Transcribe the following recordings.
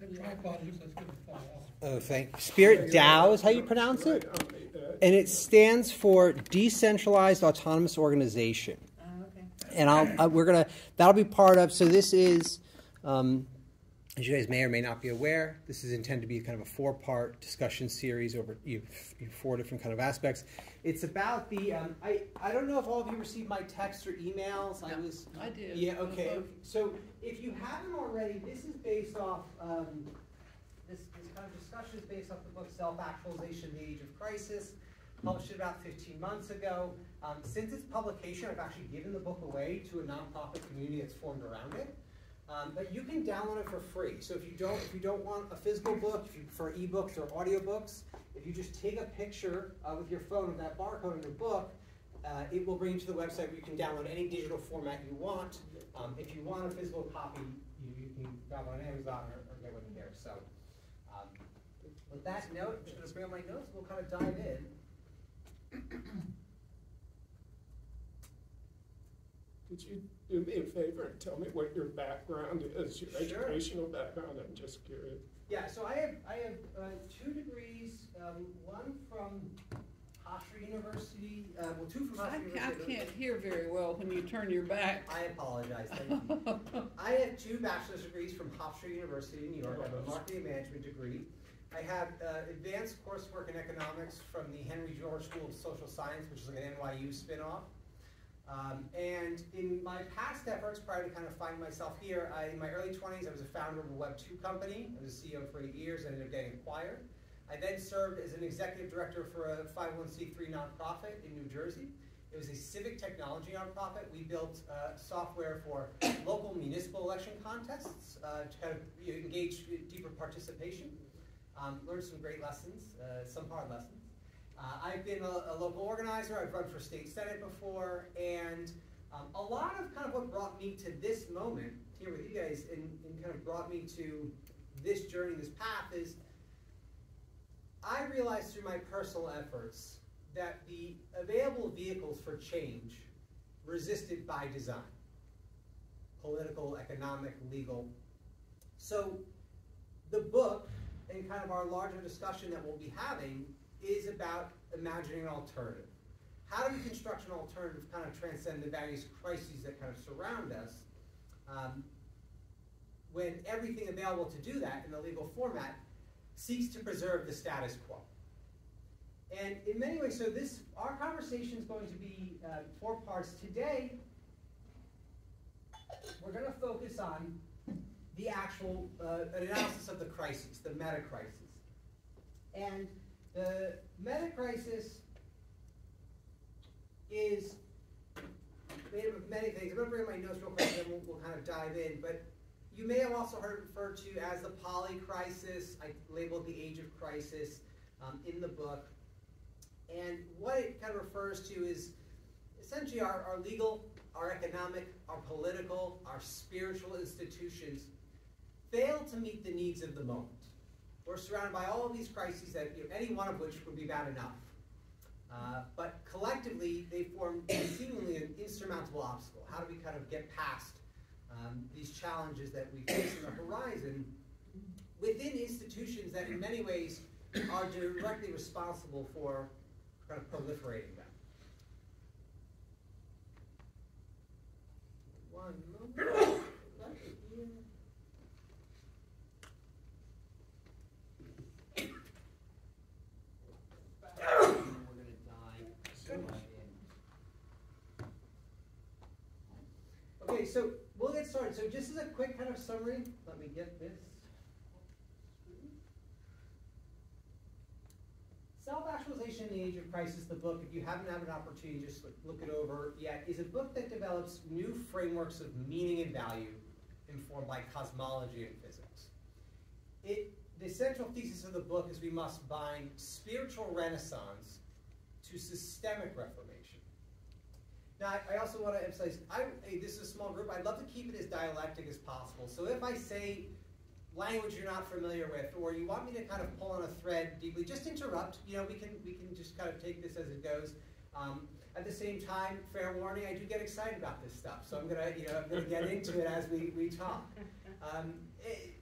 The tripod looks like it's gonna fall off. Oh, thank Spirit DAO is how you pronounce it, and it stands for Decentralized Autonomous Organization. Oh, okay. And I'll uh, we're gonna that'll be part of. So this is, um, as you guys may or may not be aware, this is intended to be kind of a four-part discussion series over you, you four different kind of aspects. It's about the um, I I don't know if all of you received my texts or emails. I was I did. yeah, okay. Uh-huh. So if you haven't already, this is based off, um, this, this kind of discussion is based off the book Self-Actualization, The Age of Crisis, published it about fifteen months ago. Um, since its publication, I've actually given the book away to a nonprofit community that's formed around it. Um, but you can download it for free. So if you don't, if you don't want a physical book, if you prefer ebooks or audiobooks, if you just take a picture uh, with your phone of that barcode in your book, uh, it will bring you to the website where you can download any digital format you want. Um, if you want a physical copy, you, you can download on Amazon or, or get one there. So, um, with that note, I'm just going to bring up my notes. We'll kind of dive in. Could you do me a favor and tell me what your background is, your Sure. educational background? I'm just curious. Yeah, so I have I have uh, two degrees. Um, one from Hofstra University. Uh, well, two from I, Hofstra ca- I University. can't hear very well when you turn your back. I apologize. Thank you. I have two bachelor's degrees from Hofstra University in New York. I have a marketing management degree. I have uh, advanced coursework in economics from the Henry George School of Social Science, which is like an NYU spinoff. Um, and in my past efforts, prior to kind of finding myself here, I, in my early 20s, I was a founder of a Web2 company. I was a CEO for eight years. I ended up getting acquired. I then served as an executive director for a 501c3 nonprofit in New Jersey. It was a civic technology nonprofit. We built uh, software for local municipal election contests uh, to kind of engage deeper participation. Um, learned some great lessons, uh, some hard lessons. Uh, I've been a, a local organizer. I've run for state senate before, and um, a lot of kind of what brought me to this moment here with you guys, and, and kind of brought me to this journey, this path, is I realized through my personal efforts that the available vehicles for change resisted by design political, economic, legal. So the book and kind of our larger discussion that we'll be having is about imagining an alternative. How do we construct an alternative kind of transcend the various crises that kind of surround us um, when everything available to do that in the legal format seeks to preserve the status quo? And in many ways, so this our conversation is going to be uh, four parts. Today, we're going to focus on the actual uh, analysis of the crisis, the meta crisis. And the meta crisis is made up of many things. I'm going to bring my notes real quick, and then we'll, kind of dive in. But you may have also heard it referred to as the poly crisis. I labeled the age of crisis um, in the book. And what it kind of refers to is essentially our, our legal, our economic, our political, our spiritual institutions fail to meet the needs of the moment. We're surrounded by all of these crises that you know, any one of which would be bad enough. Uh, but collectively, they form seemingly an insurmountable obstacle. How do we kind of get past um, these challenges that we face on the horizon within institutions that, in many ways, are directly responsible for kind of proliferating them? One moment. We're gonna dive right in. Okay, so So just as a quick kind of summary, let me get this. Self-Actualization in the Age of Crisis, the book, if you haven't had an opportunity just look, look it over yet, is a book that develops new frameworks of meaning and value informed by cosmology and physics. It, the central thesis of the book is we must bind spiritual renaissance to systemic reformation. Now, I, I also want to emphasize, hey, this is a small group. I'd love to keep it as dialectic as possible. So if I say language you're not familiar with, or you want me to kind of pull on a thread deeply, just interrupt. You know, we can we can just kind of take this as it goes. Um, at the same time, fair warning, I do get excited about this stuff, so I'm gonna you know I'm gonna get into it as we, we talk. Um, it,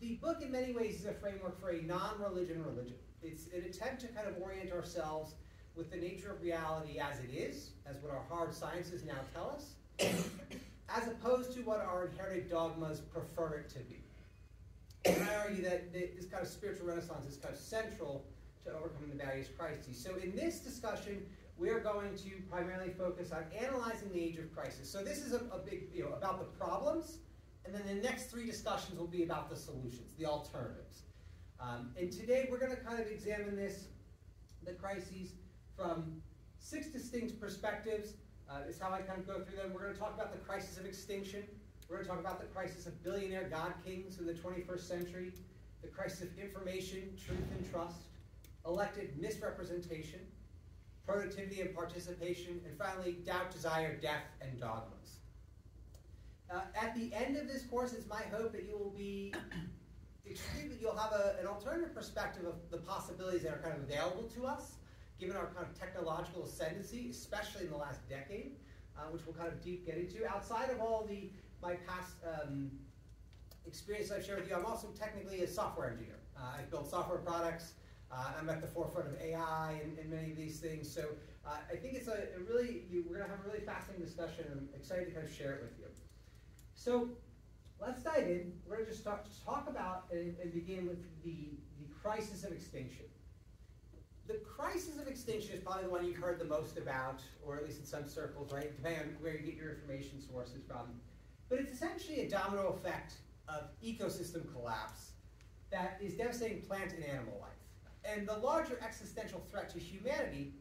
the book, in many ways, is a framework for a non-religion religion. It's an attempt to kind of orient ourselves with the nature of reality as it is, as what our hard sciences now tell us, as opposed to what our inherited dogmas prefer it to be. And I argue that this kind of spiritual renaissance is kind of central to overcoming the various crises. So in this discussion, we're going to primarily focus on analyzing the age of crisis. So this is a, a big, you know, about the problems, and then the next three discussions will be about the solutions, the alternatives. Um, and today we're going to kind of examine this, the crises, from six distinct perspectives. Uh, is how I kind of go through them. We're going to talk about the crisis of extinction. We're going to talk about the crisis of billionaire god kings in the 21st century, the crisis of information, truth, and trust, elected misrepresentation, productivity and participation, and finally, doubt, desire, death, and dogmas. Uh, at the end of this course, it's my hope that you will be extremely, you'll have a, an alternative perspective of the possibilities that are kind of available to us given our kind of technological ascendancy, especially in the last decade, uh, which we'll kind of deep get into. Outside of all the my past um, experience I've shared with you, I'm also technically a software engineer. Uh, I've built software products. Uh, I'm at the forefront of AI and, and many of these things. So uh, I think it's a, a really, you, we're going to have a really fascinating discussion. I'm excited to kind of share it with you. So let's dive in. We're going to just talk, talk about and, and begin with the, the crisis of extinction. The crisis of extinction is probably the one you've heard the most about, or at least in some circles, right? Depending on where you get your information sources from. But it's essentially a domino effect of ecosystem collapse that is devastating plant and animal life. And the larger existential threat to humanity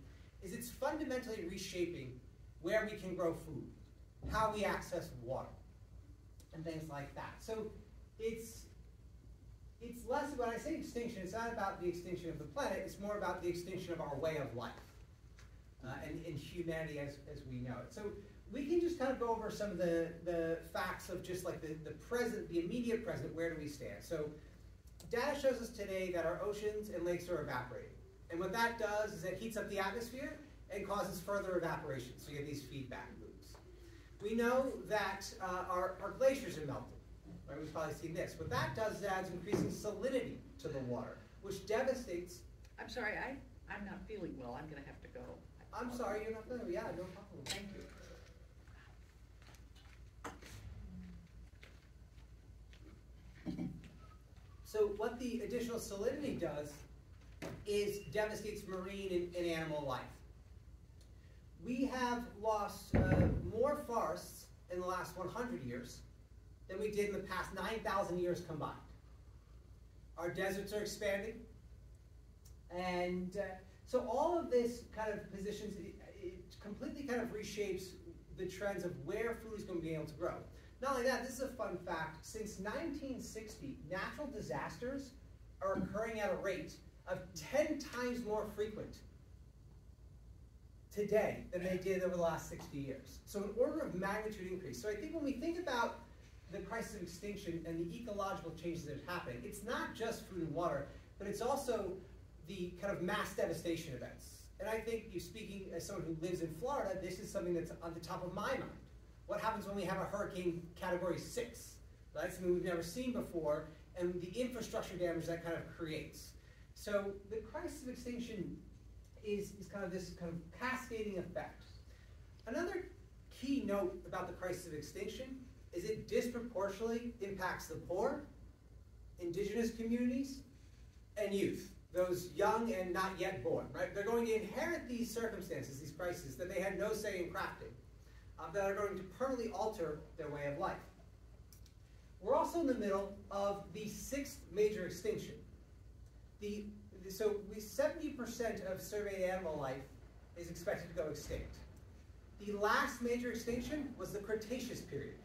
is it's fundamentally reshaping where we can grow food, how we access water, and things like that. So it's it's less, when I say extinction, it's not about the extinction of the planet, it's more about the extinction of our way of life uh, and, and humanity as, as we know it. So we can just kind of go over some of the, the facts of just like the, the present, the immediate present, where do we stand? So data shows us today that our oceans and lakes are evaporating. And what that does is it heats up the atmosphere and causes further evaporation. So you get these feedback loops. We know that uh, our, our glaciers are melting. Right? We've probably seen this. What that does is adds increasing salinity to the water, which devastates. I'm sorry, I, I'm not feeling well. I'm going to have to go. I'm sorry, you're not feeling Yeah, no problem. Thank you. So what the additional salinity does is devastates marine and, and animal life. We have lost uh, more forests in the last 100 years than we did in the past 9,000 years combined. Our deserts are expanding. And uh, so all of this kind of positions, it, it, completely kind of reshapes the trends of where food is going to be able to grow. Not only that, this is a fun fact. Since 1960, natural disasters are occurring at a rate of 10 times more frequent today than they did over the last 60 years. So an order of magnitude increase. So I think when we think about the crisis of extinction and the ecological changes that have happened, it's not just food and water, but it's also the kind of mass devastation events. And I think you speaking as someone who lives in Florida, this is something that's on the top of my mind. What happens when we have a hurricane category six? Right? Something we've never seen before, and the infrastructure damage that kind of creates. So the crisis of extinction is, is kind of this kind of cascading effect. Another key note about the crisis of extinction is it disproportionately impacts the poor, indigenous communities, and youth, those young and not yet born, right? They're going to inherit these circumstances, these crises, that they had no say in crafting, um, that are going to permanently alter their way of life. We're also in the middle of the sixth major extinction. The, so 70% of surveyed animal life is expected to go extinct. The last major extinction was the Cretaceous period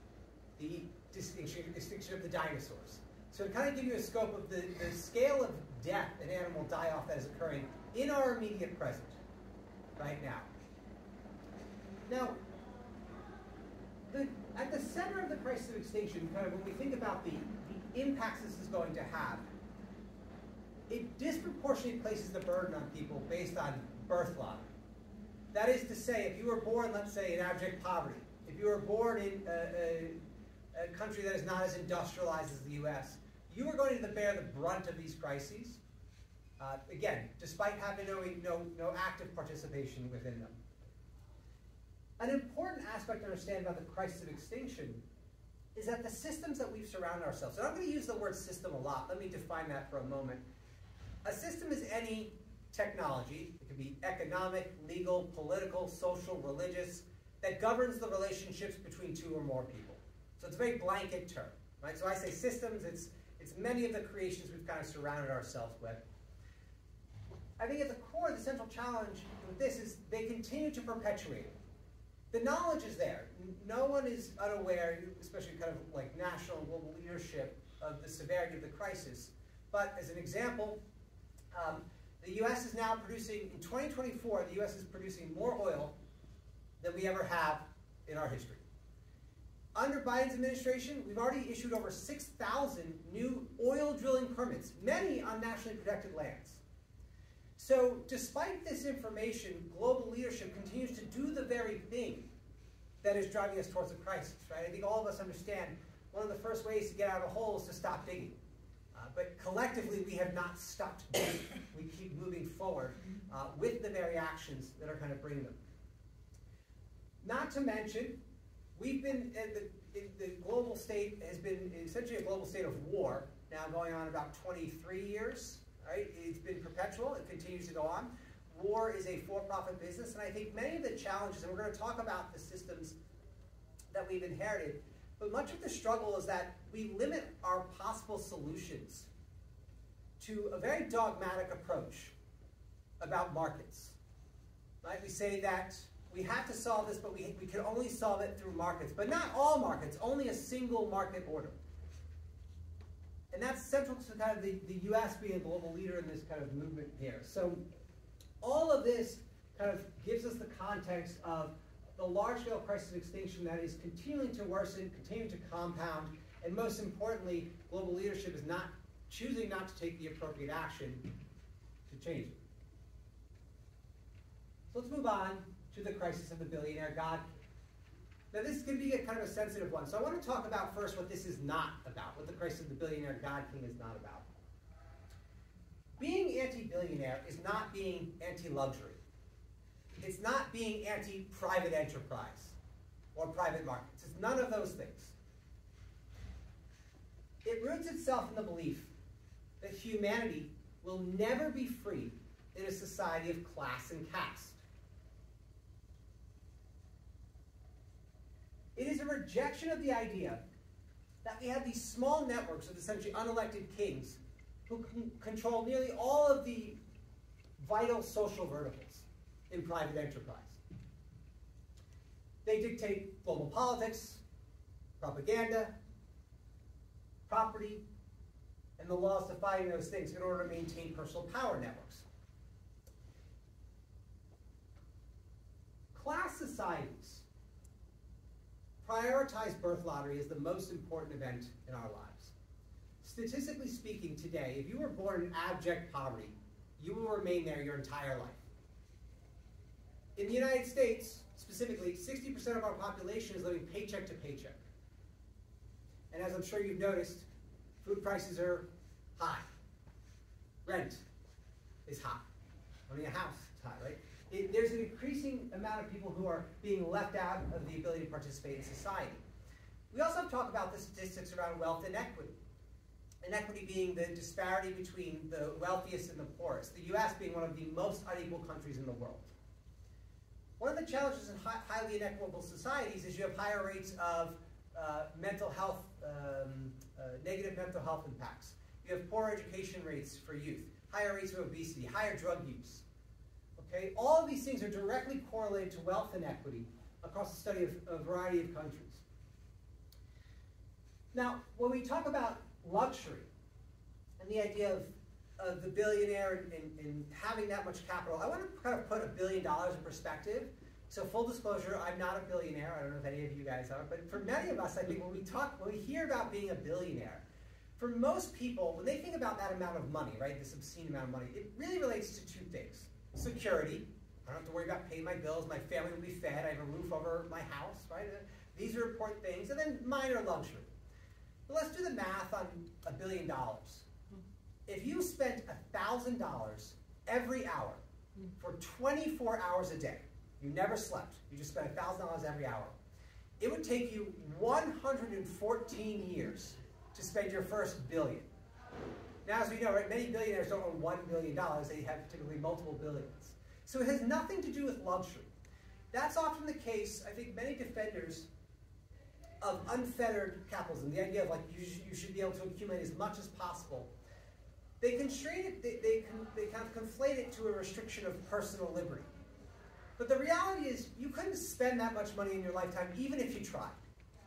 the distinction, extinction of the dinosaurs. So to kind of give you a scope of the, the scale of death and animal die-off that is occurring in our immediate present, right now. Now, the, at the center of the crisis of extinction, kind of when we think about the, the impacts this is going to have, it disproportionately places the burden on people based on birth lot. That is to say, if you were born, let's say, in abject poverty, if you were born in a, a country that is not as industrialized as the US, you are going to bear the brunt of these crises, uh, again, despite having no, no, no active participation within them. An important aspect to understand about the crisis of extinction is that the systems that we've surrounded ourselves, and I'm going to use the word system a lot, let me define that for a moment. A system is any technology, it can be economic, legal, political, social, religious, that governs the relationships between two or more people. So it's a very blanket term, right? So I say systems, it's, it's many of the creations we've kind of surrounded ourselves with. I think at the core, the central challenge with this is they continue to perpetuate. The knowledge is there. No one is unaware, especially kind of like national and global leadership, of the severity of the crisis. But as an example, um, the U.S. is now producing, in 2024, the U.S. is producing more oil than we ever have in our history. Under Biden's administration, we've already issued over 6,000 new oil drilling permits, many on nationally protected lands. So despite this information, global leadership continues to do the very thing that is driving us towards a crisis, right? I think all of us understand one of the first ways to get out of a hole is to stop digging. Uh, but collectively, we have not stopped digging. We keep moving forward uh, with the very actions that are kind of bringing them. Not to mention, we've been, the, the global state has been essentially a global state of war now going on about 23 years right? It's been perpetual, it continues to go on. War is a for-profit business, and I think many of the challenges, and we're going to talk about the systems that we've inherited, but much of the struggle is that we limit our possible solutions to a very dogmatic approach about markets. Right? We say that we have to solve this, but we, we can only solve it through markets. But not all markets, only a single market order. And that's central to kind of the, the U.S. being a global leader in this kind of movement here. So all of this kind of gives us the context of the large-scale crisis of extinction that is continuing to worsen, continuing to compound, and most importantly, global leadership is not choosing not to take the appropriate action to change it. So let's move on to the crisis of the billionaire god now this can be a kind of a sensitive one, so I want to talk about first what this is not about, what the crisis of the billionaire God King is not about. Being anti-billionaire is not being anti-luxury. It's not being anti-private enterprise or private markets. It's none of those things. It roots itself in the belief that humanity will never be free in a society of class and caste. It is a rejection of the idea that we have these small networks of essentially unelected kings who control nearly all of the vital social verticals in private enterprise. They dictate global politics, propaganda, property, and the laws defining those things in order to maintain personal power networks. Class societies prioritize birth lottery as the most important event in our lives. Statistically speaking, today, if you were born in abject poverty, you will remain there your entire life. In the United States, specifically, 60% of our population is living paycheck to paycheck. And as I'm sure you've noticed, food prices are high. Rent is high. Owning a house is high, right? It, there's an increasing amount of people who are being left out of the ability to participate in society. We also talk about the statistics around wealth inequity. Inequity being the disparity between the wealthiest and the poorest, the US being one of the most unequal countries in the world. One of the challenges in hi highly inequitable societies is you have higher rates of uh, mental health, um, uh, negative mental health impacts. You have poor education rates for youth, higher rates of obesity, higher drug use. Okay? All of these things are directly correlated to wealth inequity across the study of a variety of countries. Now, when we talk about luxury and the idea of, the billionaire and, and, and having that much capital, I want to kind of put a billion dollars in perspective. So full disclosure, I'm not a billionaire. I don't know if any of you guys are, but for many of us, I think when we talk, when we hear about being a billionaire, for most people, when they think about that amount of money, right, this obscene amount of money, it really relates to two things security. I don't have to worry about paying my bills. My family will be fed. I have a roof over my house, right? These are important things. And then minor luxury. But let's do the math on a billion dollars. If you spent $1,000 every hour for 24 hours a day, you never slept, you just spent $1,000 every hour, it would take you 114 years to spend your first billion. Now, as we know, right, many billionaires don't own $1 billion, they have typically multiple billions. So it has nothing to do with luxury. That's often the case, I think many defenders of unfettered capitalism, the idea of like you, sh you should be able to accumulate as much as possible, they constrain it, they, they, they kind of conflate it to a restriction of personal liberty. But the reality is, you couldn't spend that much money in your lifetime, even if you tried.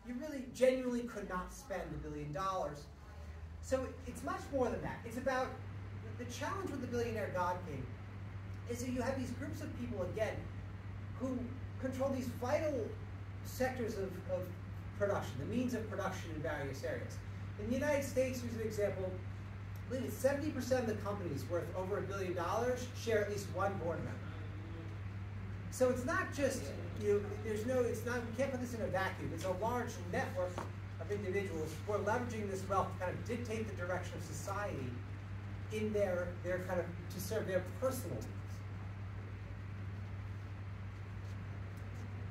You really genuinely could not spend a billion dollars. So it's much more than that. It's about the challenge with the billionaire God King is that you have these groups of people, again, who control these vital sectors of, of production, the means of production in various areas. In the United States, here's an example, I believe it's 70% of the companies worth over a billion dollars share at least one board member. So it's not just, you know, there's no, it's not, we can't put this in a vacuum. It's a large network of individuals who are leveraging this wealth to kind of dictate the direction of society in their, their kind of, to serve their personal needs.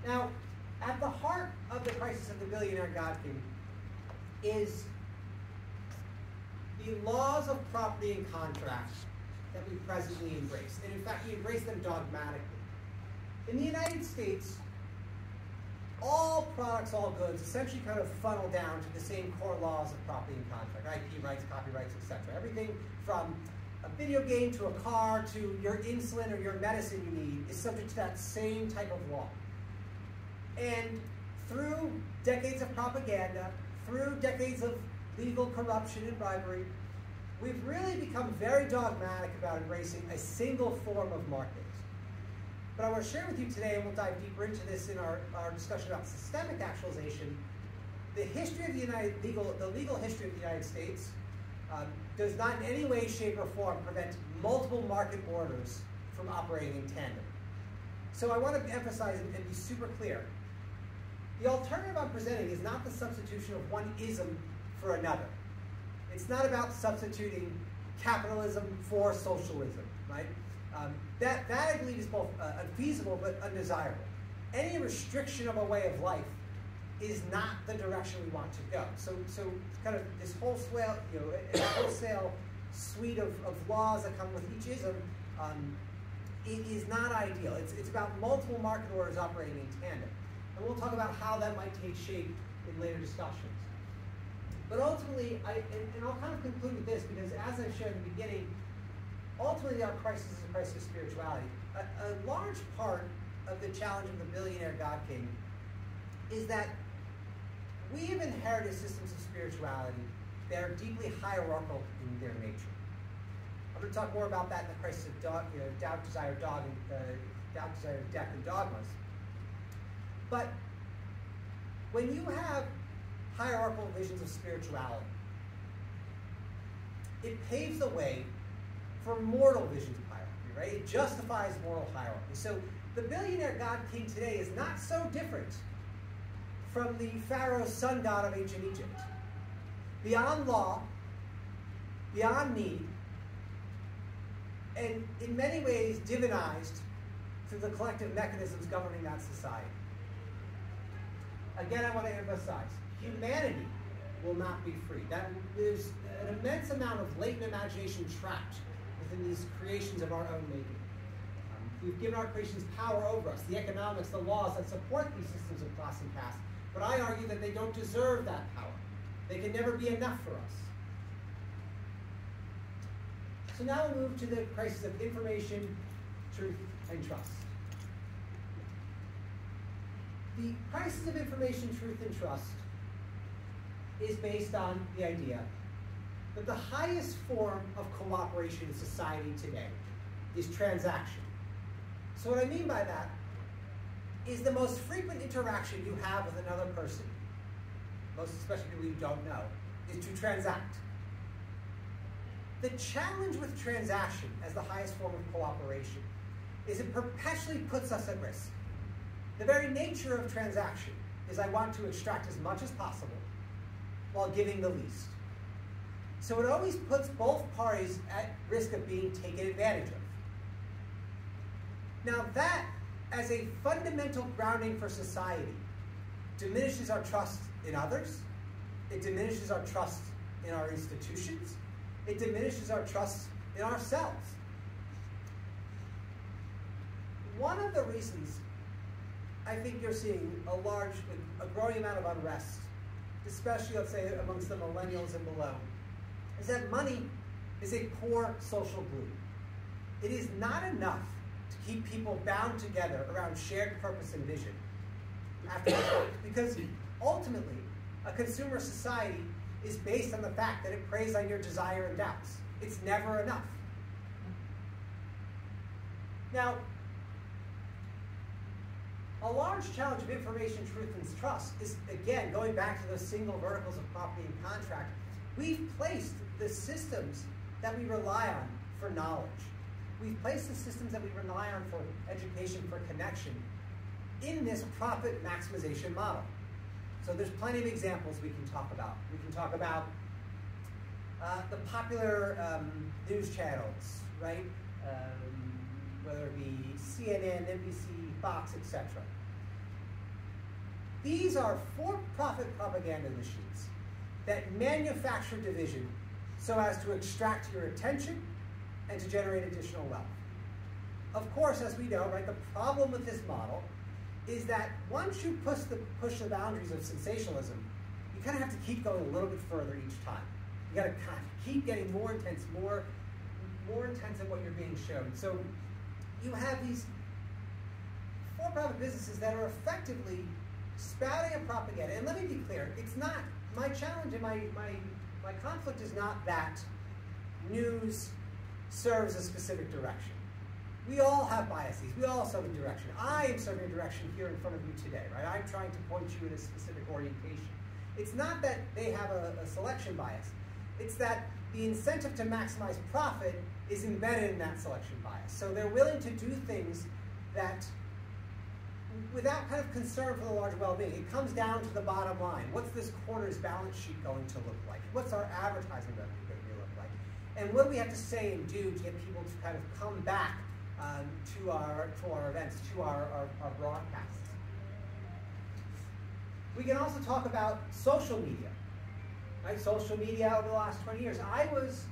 Now, at the heart of the crisis of the billionaire God King is the laws of property and contract that we presently embrace. And in fact, we embrace them dogmatically. In the United States, all products, all goods essentially kind of funnel down to the same core laws of property and contract, IP rights, copyrights, etc. Everything from a video game to a car to your insulin or your medicine you need is subject to that same type of law. And through decades of propaganda, through decades of legal corruption and bribery, we've really become very dogmatic about embracing a single form of market. But I want to share with you today, and we'll dive deeper into this in our, our discussion about systemic actualization, the history of the United legal, the legal history of the United States um, does not in any way, shape, or form prevent multiple market orders from operating in tandem. So I want to emphasize and be super clear. The alternative I'm presenting is not the substitution of one ism for another. It's not about substituting capitalism for socialism, right? Um, that, that I believe is both uh, unfeasible but undesirable. Any restriction of a way of life is not the direction we want to go. So, so kind of this wholesale, you know, wholesale suite of, of laws that come with each ism um, it is not ideal. It's, it's about multiple market orders operating in tandem. And we'll talk about how that might take shape in later discussions. But ultimately, I, and, and I'll kind of conclude with this because as I shared in the beginning, ultimately our crisis is a crisis of spirituality. A, a large part of the challenge of the billionaire God King is that we have inherited systems of spirituality that are deeply hierarchical in their nature. I'm going to talk more about that in the crisis of dog, you know, doubt, desire, dog, and uh, doubt, desire, death, and dogmas. But when you have hierarchical visions of spirituality, it paves the way for mortal visions of hierarchy, right? It justifies moral hierarchy. So the billionaire god king today is not so different from the pharaoh sun god of ancient Egypt. Beyond law, beyond need, and in many ways divinized through the collective mechanisms governing that society. Again, I want to emphasize, humanity will not be free. That, there's an immense amount of latent imagination trapped within these creations of our own making. Um, we've given our creations power over us, the economics, the laws that support these systems of class and caste. But I argue that they don't deserve that power. They can never be enough for us. So now we move to the crisis of information, truth, and trust. The crisis of information, truth, and trust is based on the idea that the highest form of cooperation in society today is transaction. So what I mean by that is the most frequent interaction you have with another person, most especially people you don't know, is to transact. The challenge with transaction as the highest form of cooperation is it perpetually puts us at risk. The very nature of transaction is I want to extract as much as possible while giving the least. So it always puts both parties at risk of being taken advantage of. Now that, as a fundamental grounding for society, diminishes our trust in others, it diminishes our trust in our institutions, it diminishes our trust in ourselves. One of the reasons I think you're seeing a large, a growing amount of unrest, especially, let's say, amongst the millennials and below, is that money is a core social glue. It is not enough to keep people bound together around shared purpose and vision after because ultimately, a consumer society is based on the fact that it preys on your desire and doubts. It's never enough. Now, a large challenge of information, truth, and trust is, again, going back to those single verticals of property and contract. We've placed the systems that we rely on for knowledge. We've placed the systems that we rely on for education, for connection, in this profit maximization model. So there's plenty of examples we can talk about. We can talk about uh, the popular um, news channels, right? Um, whether it be CNN, NBC, Fox, etc. These are for-profit propaganda machines that manufacture division so as to extract your attention and to generate additional wealth. Of course, as we know, right, the problem with this model is that once you push the, push the boundaries of sensationalism, you kind of have to keep going a little bit further each time. You got to keep getting more intense, more, more intense in what you're being shown. So you have these for-profit businesses that are effectively spouting a propaganda. And let me be clear, it's not, my challenge and my, my, my conflict is not that news serves a specific direction. We all have biases. We all serve a direction. I am serving a direction here in front of you today, right? I'm trying to point you in a specific orientation. It's not that they have a, a selection bias. It's that the incentive to maximize profit is embedded in that selection bias. So they're willing to do things that without kind of concern for the larger well-being, it comes down to the bottom line. What's this quarter's balance sheet going to look like? What's our advertising revenue going to look like? And what do we have to say and do to get people to kind of come back um, to our to our events, to our, our, our broadcasts? We can also talk about social media. Right? Social media over the last 20 years. I was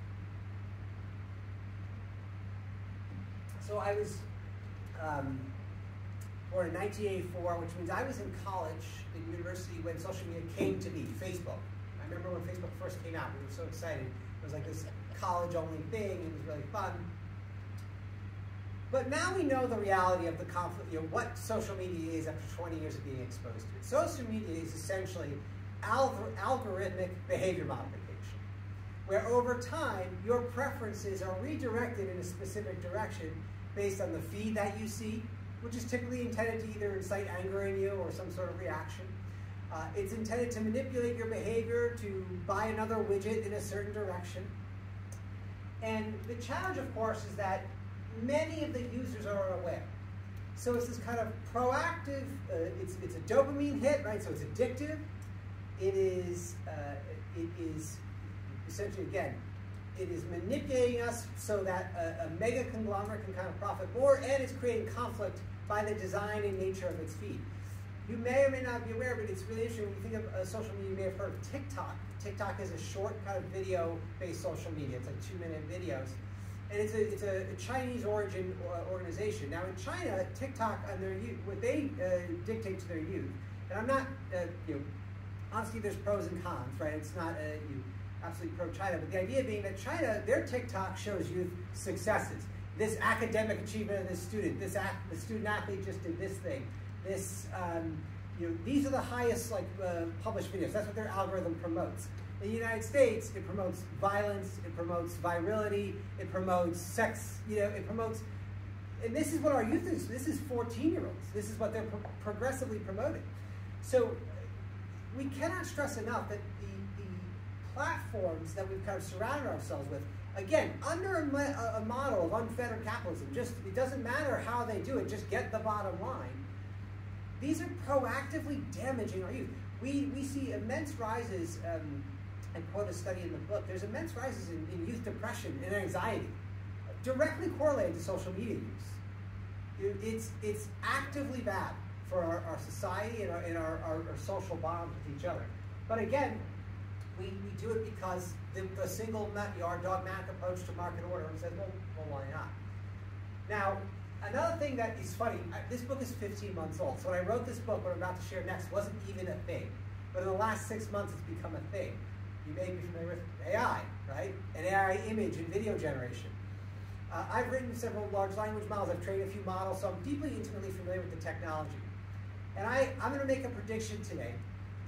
so I was um, born in 1984, which means I was in college in university when social media came to be, Facebook. I remember when Facebook first came out, we were so excited. It was like this college-only thing, it was really fun. But now we know the reality of the conflict, you know, what social media is after 20 years of being exposed to it. Social media is essentially algorithmic behavior modification, where over time, your preferences are redirected in a specific direction based on the feed that you see, which is typically intended to either incite anger in you or some sort of reaction. Uh, it's intended to manipulate your behavior to buy another widget in a certain direction. And the challenge, of course, is that many of the users are aware. So it's this kind of proactive, uh, it's, it's a dopamine hit, right? So it's addictive. It is, uh, it is essentially, again, it is manipulating us so that a, a, mega conglomerate can kind of profit more, and it's creating conflict by the design and nature of its feed. You may or may not be aware, but it's really interesting when you think of uh, social media, you may have heard of TikTok. TikTok is a short kind of video-based social media. It's like two-minute videos. And it's a, it's a, Chinese origin organization. Now in China, TikTok and their youth, what they uh, dictate to their youth, and I'm not, uh, you know, honestly there's pros and cons, right? It's not uh, you absolutely pro-China, but the idea being that China, their TikTok shows youth successes. This academic achievement of this student, this the student athlete just did this thing. This, um, you know, these are the highest like uh, published videos. That's what their algorithm promotes. In the United States, it promotes violence, it promotes virility, it promotes sex, you know, it promotes, and this is what our youth is. This is 14-year-olds. This is what they're pro progressively promoting. So we cannot stress enough that the, the platforms that we've kind of surrounded ourselves with, again, under a, a model of unfettered capitalism, just it doesn't matter how they do it, just get the bottom line. These are proactively damaging our youth. We, we see immense rises um, and quote a study in the book, there's immense rises in, in youth depression and anxiety, directly correlated to social media use. It's, it's actively bad for our, our society and, our, and our, our, our, social bonds with each other. But again, we, we do it because the, the single, our dogmatic approach to market order says, well, well, why not? Now, another thing that is funny, this book is 15 months old. So when I wrote this book, what I'm about to share next, wasn't even a thing. But in the last six months, it's become a thing. You may be familiar with AI, right? And AI image and video generation. Uh, I've written several large language models. I've trained a few models, so I'm deeply intimately familiar with the technology. And I, I'm going to make a prediction today.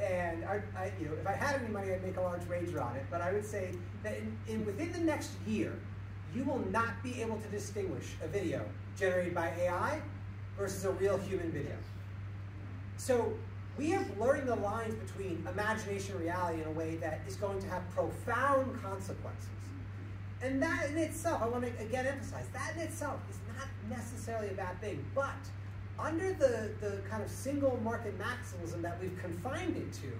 And I, I, you know, if I had any money, I'd make a large wager on it. But I would say that in, in within the next year, you will not be able to distinguish a video generated by AI versus a real human video. So we are blurring the lines between imagination and reality in a way that is going to have profound consequences. And that in itself, I want to again emphasize, that in itself is not necessarily a bad thing. But under the, the kind of single market maximalism that we've confined it to,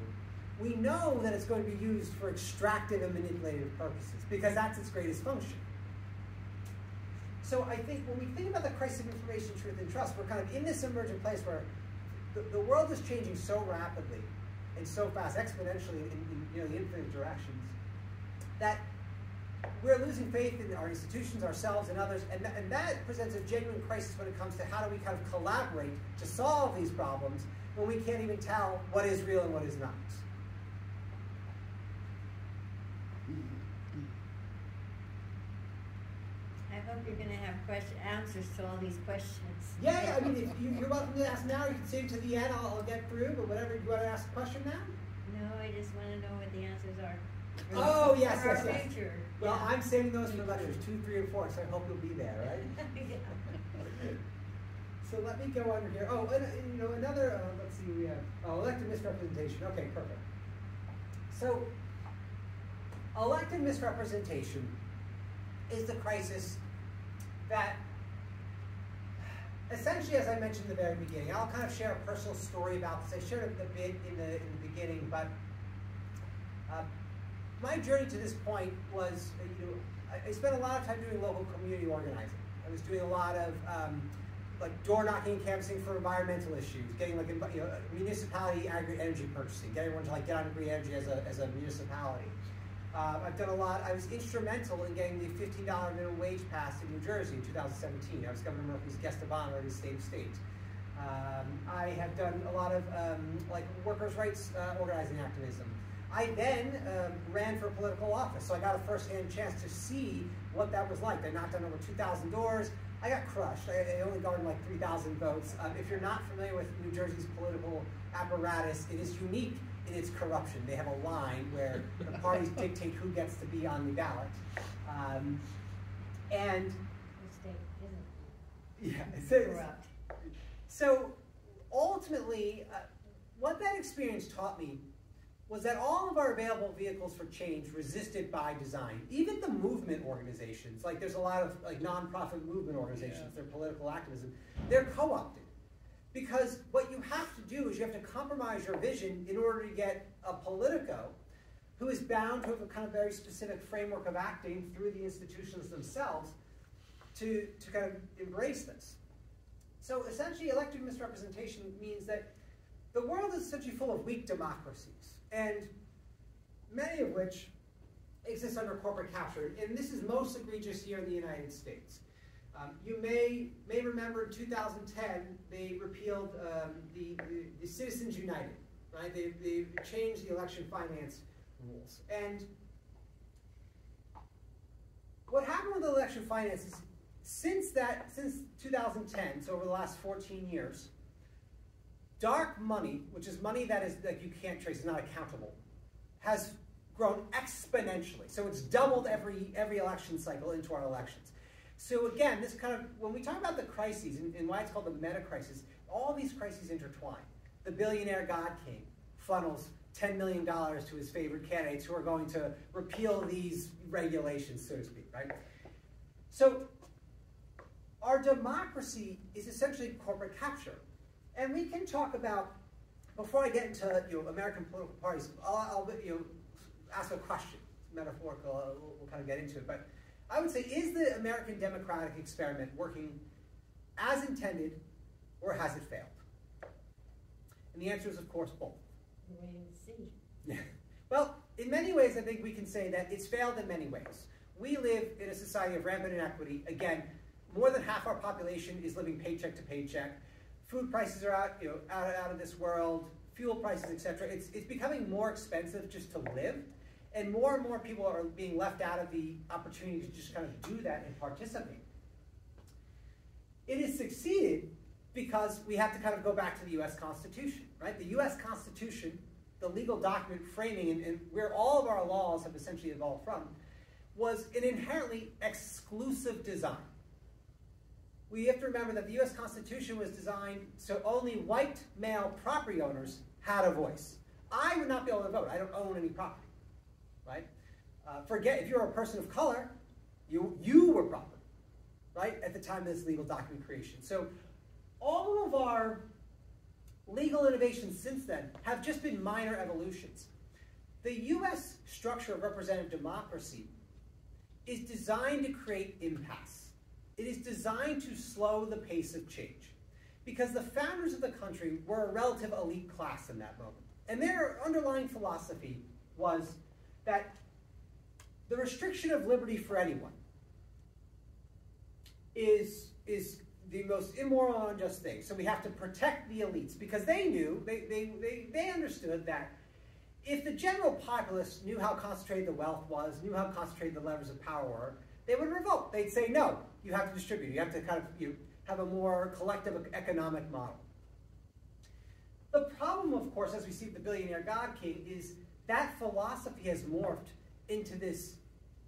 we know that it's going to be used for extractive and manipulative purposes because that's its greatest function. So I think when we think about the crisis of information, truth, and trust, we're kind of in this emergent place where the, the world is changing so rapidly and so fast, exponentially in, in you know, the infinite directions, that we're losing faith in our institutions, ourselves, and others, and, th and that presents a genuine crisis when it comes to how do we kind of collaborate to solve these problems when we can't even tell what is real and what is not. I hope you're going to have question, answers to all these questions. Yeah, yeah, I mean, you, are welcome to ask now, you can save to the end, I'll, I'll get through, but whatever, you want to ask a question now? No, I just want to know what the answers are. Oh, yes, yes, yes. Well. I'm saving those for lectures two, three, and four, so I hope you'll be there, right? Yeah. So let me go under here. Oh, and, you know, another, uh, let's see, we have, oh, elective misrepresentation. Okay, perfect. So, elective misrepresentation is the crisis that, essentially, as I mentioned in the very beginning, I'll kind of share a personal story about this. I shared it a bit in the, in the beginning, but uh, my journey to this point was, uh, you know, I, spent a lot of time doing local community organizing. I was doing a lot of um, like door knocking and canvassing for environmental issues, getting like you know municipality aggregate energy purchasing, getting everyone to like get on green energy as a, as a municipality. Uh, I've done a lot. I was instrumental in getting the $15 minimum wage passed in New Jersey in 2017. I was Governor Murphy's guest of honor at his state of state. Um, I have done a lot of um, like workers' rights uh, organizing activism. I then um, ran for political office, so I got a first-hand chance to see what that was like. I knocked on over 2,000 doors. I got crushed. I, I only garnered like 3,000 votes. Um, if you're not familiar with New Jersey's political apparatus, it is unique in its corruption. They have a line where the parties dictate who gets to be on the ballot. Um, and The state isn't yeah, so, corrupt. so ultimately, uh, what that experience taught me was that all of our available vehicles for change resisted by design. Even the movement organizations, like there's a lot of like nonprofit movement organizations, Yeah. they're political activism, they're co-opted. Because what you have to do is you have to compromise your vision in order to get a politico who is bound to have a kind of very specific framework of acting through the institutions themselves to, to kind of embrace this. So essentially, elective misrepresentation means that the world is essentially full of weak democracies, and many of which exist under corporate capture. And this is most egregious here in the United States. Um, you may may remember in 2010 they repealed um, the, the, the Citizens United, right? They, they changed the election finance rules. And what happened with election finance is since that since 2010, so over the last 14 years, dark money, which is money that is that you can't trace, is not accountable, has grown exponentially. So it's doubled every every election cycle into our elections. So again, this kind of when we talk about the crises and, and why it's called the meta crisis, all these crises intertwine. The billionaire God King funnels $10 million to his favorite candidates who are going to repeal these regulations, so to speak, right? So our democracy is essentially corporate capture. And we can talk about, before I get into you know, American political parties, I'll, I'll you know, ask a question. It's metaphorical, uh, we'll, we'll kind of get into it. But I would say, is the American democratic experiment working as intended or has it failed? And the answer is, of course, both. Wait and see. well, in many ways, I think we can say that it's failed in many ways. We live in a society of rampant inequity. Again, more than half our population is living paycheck to paycheck. Food prices are out, you know, out, out of this world. Fuel prices, etc. It's it's becoming more expensive just to live, and more and more people are being left out of the opportunity to just kind of do that and participate. It has succeeded because we have to kind of go back to the U.S. Constitution, right? The U.S. Constitution, the legal document framing and, and where all of our laws have essentially evolved from, was an inherently exclusive design. We have to remember that the US Constitution was designed so only white male property owners had a voice. I would not be able to vote. I don't own any property, right? Uh, forget if you're a person of color, you, you were property, right, at the time of this legal document creation. So all of our legal innovations since then have just been minor evolutions. The US structure of representative democracy is designed to create impasse. It is designed to slow the pace of change. Because the founders of the country were a relative elite class in that moment. And their underlying philosophy was that the restriction of liberty for anyone is, is the most immoral and unjust thing. So we have to protect the elites because they knew, they, they, they, they understood that if the general populace knew how concentrated the wealth was, knew how concentrated the levers of power were, they would revolt. They'd say, no, you have to distribute. You have to kind of you have a more collective economic model. The problem, of course, as we see with the billionaire God King, is that philosophy has morphed into this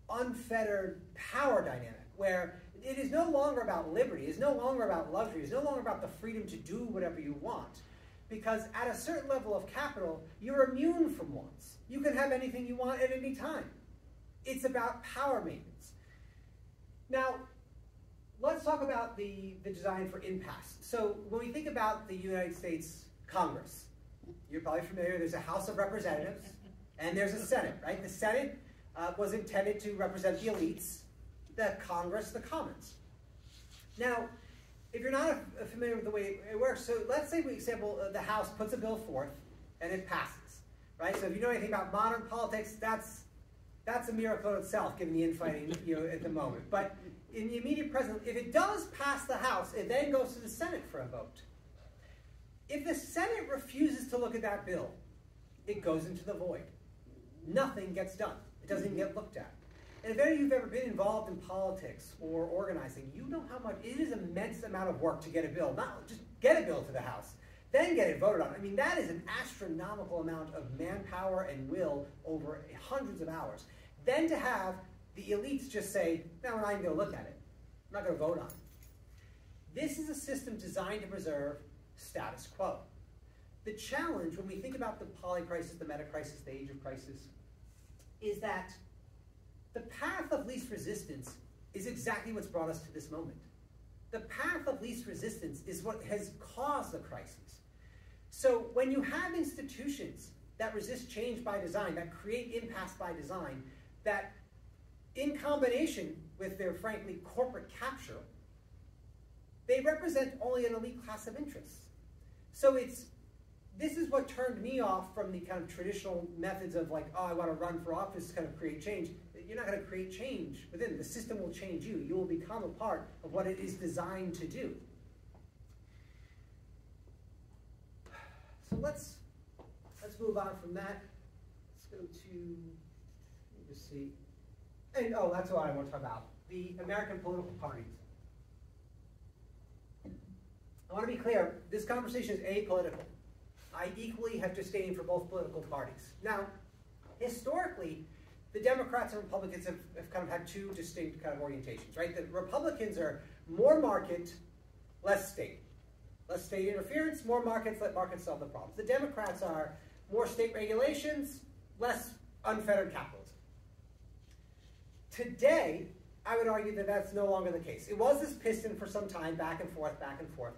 unfettered power dynamic where it is no longer about liberty, it is no longer about luxury, it is no longer about the freedom to do whatever you want. Because at a certain level of capital, you're immune from wants. You can have anything you want at any time. It's about power maintenance. Now, let's talk about the, the design for impasse. So when we think about the United States Congress, you're probably familiar, there's a House of Representatives and there's a Senate, right? The Senate uh, was intended to represent the elites, the Congress, the commons. Now, if you're not familiar with the way it works, so let's say, for example, uh, the House puts a bill forth and it passes, right? So if you know anything about modern politics, that's that's a miracle in itself, given the infighting you know, at the moment. But in the immediate present, if it does pass the House, it then goes to the Senate for a vote. If the Senate refuses to look at that bill, it goes into the void. Nothing gets done. It doesn't even get looked at. And if any of you have ever been involved in politics or organizing, you know how much it is an immense amount of work to get a bill. Not just get a bill to the House, then get it voted on. I mean, that is an astronomical amount of manpower and will over hundreds of hours. Then to have the elites just say, no, we're not even going to look at it. I'm not going to vote on it. This is a system designed to preserve status quo. The challenge when we think about the poly crisis, the meta crisis, the age of crisis, is that the path of least resistance is exactly what's brought us to this moment. The path of least resistance is what has caused the crisis. So when you have institutions that resist change by design, that create impasse by design, that in combination with their, frankly, corporate capture, they represent only an elite class of interests. So it's this is what turned me off from the kind of traditional methods of like, oh, I want to run for office, kind of create change you're not going to create change within. The system will change you. You will become a part of what it is designed to do. So let's let's move on from that. Let's go to let me just see. And oh, that's what I want to talk about. The American political parties. I want to be clear, this conversation is apolitical. I equally have disdain for both political parties. Now, historically, the Democrats and Republicans have, have kind of had two distinct kind of orientations, right? The Republicans are more market, less state. Less state interference, more markets, let markets solve the problems. The Democrats are more state regulations, less unfettered capitalism. Today, I would argue that that's no longer the case. It was this piston for some time, back and forth, back and forth.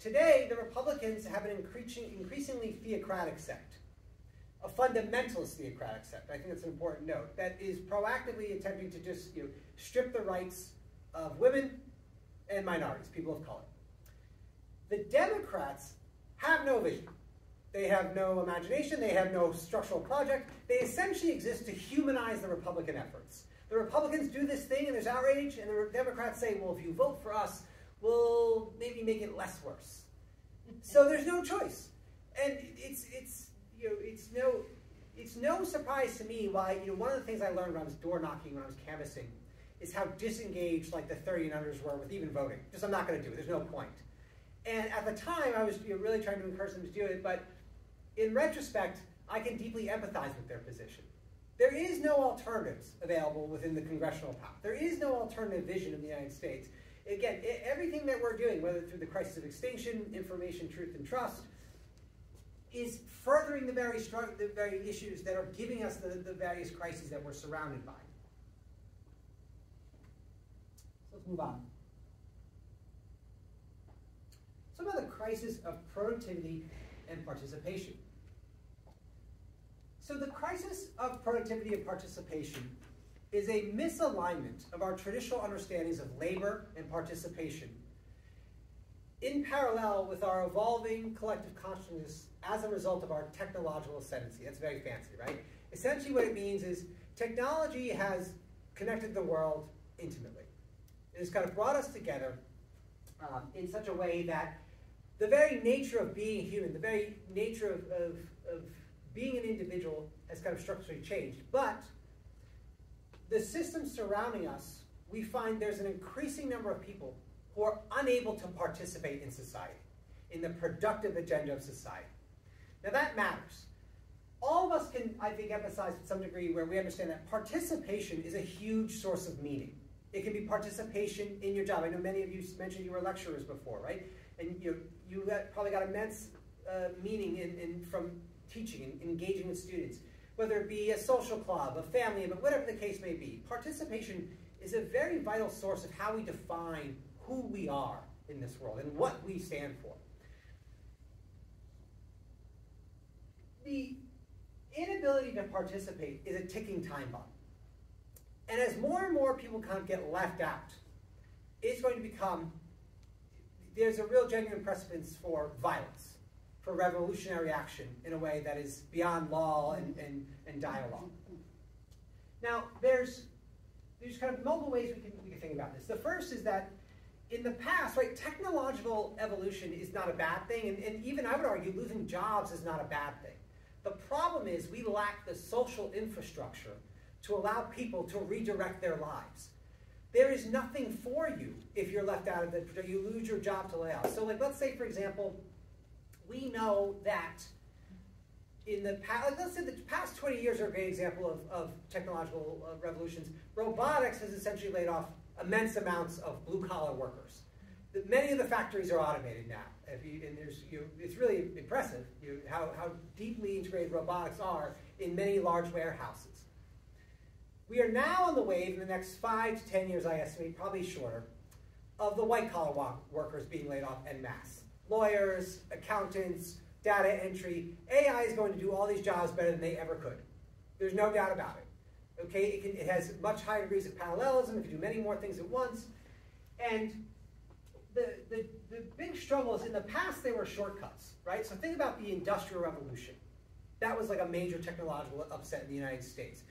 Today, the Republicans have an increasingly theocratic sect. a fundamentalist theocratic sect. I think that's an important note. That is proactively attempting to just you know, strip the rights of women and minorities, people of color. The Democrats have no vision. They have no imagination. They have no structural project. They essentially exist to humanize the Republican efforts. The Republicans do this thing and there's outrage, and the Democrats say, well, if you vote for us, we'll maybe make it less worse. So there's no choice. And it's, it's, you know, it's no, it's no surprise to me why, you know, one of the things I learned when I was door knocking, when I was canvassing, is how disengaged like the 30 and unders were with even voting. Just I'm not going to do it. There's no point. And at the time, I was you know, really trying to encourage them to do it, but in retrospect, I can deeply empathize with their position. There is no alternatives available within the congressional path. There is no alternative vision of the United States. Again, everything that we're doing, whether through the crisis of extinction, information, truth, and trust, is furthering the very, the very issues that are giving us the, the various crises that we're surrounded by. So let's move on. Some of the crisis of productivity and participation. So the crisis of productivity and participation is a misalignment of our traditional understandings of labor and participation in parallel with our evolving collective consciousness as a result of our technological ascendancy. That's very fancy, right? Essentially what it means is technology has connected the world intimately. It has kind of brought us together um, in such a way that the very nature of being human, the very nature of, of, of being an individual has kind of structurally changed. But the systems surrounding us, we find there's an increasing number of people who are unable to participate in society, in the productive agenda of society. Now that matters. All of us can, I think, emphasize to some degree where we understand that participation is a huge source of meaning. It can be participation in your job. I know many of you mentioned you were lecturers before, right? And you, you probably got immense uh, meaning in, in, from teaching and engaging with students, whether it be a social club, a family but whatever the case may be. Participation is a very vital source of how we define who we are in this world and what we stand for. The inability to participate is a ticking time bomb. And as more and more people kind of get left out, it's going to become, there's a real genuine precedence for violence, for revolutionary action in a way that is beyond law and, and, and dialogue. Now, there's, there's kind of multiple ways we can, we can think about this. The first is that in the past, right, technological evolution is not a bad thing, and, and even I would argue losing jobs is not a bad thing. The problem is we lack the social infrastructure to allow people to redirect their lives. There is nothing for you if you're left out of the, you lose your job to layoff. So like, let's say for example, we know that in the past, let's say the past 20 years are a great example of, of technological uh, revolutions. Robotics has essentially laid off immense amounts of blue collar workers. The, many of the factories are automated now. You, and there's, you, it's really impressive you, how, how deeply integrated robotics are in many large warehouses. We are now on the wave in the next five to 10 years, I estimate, probably shorter, of the white collar workers being laid off en masse. Lawyers, accountants, data entry. AI is going to do all these jobs better than they ever could. There's no doubt about it. Okay, it, can, it has much higher degrees of parallelism, it can do many more things at once. And the, the, the big struggle is in the past they were shortcuts, right? So think about the Industrial Revolution. That was like a major technological upset in the United States.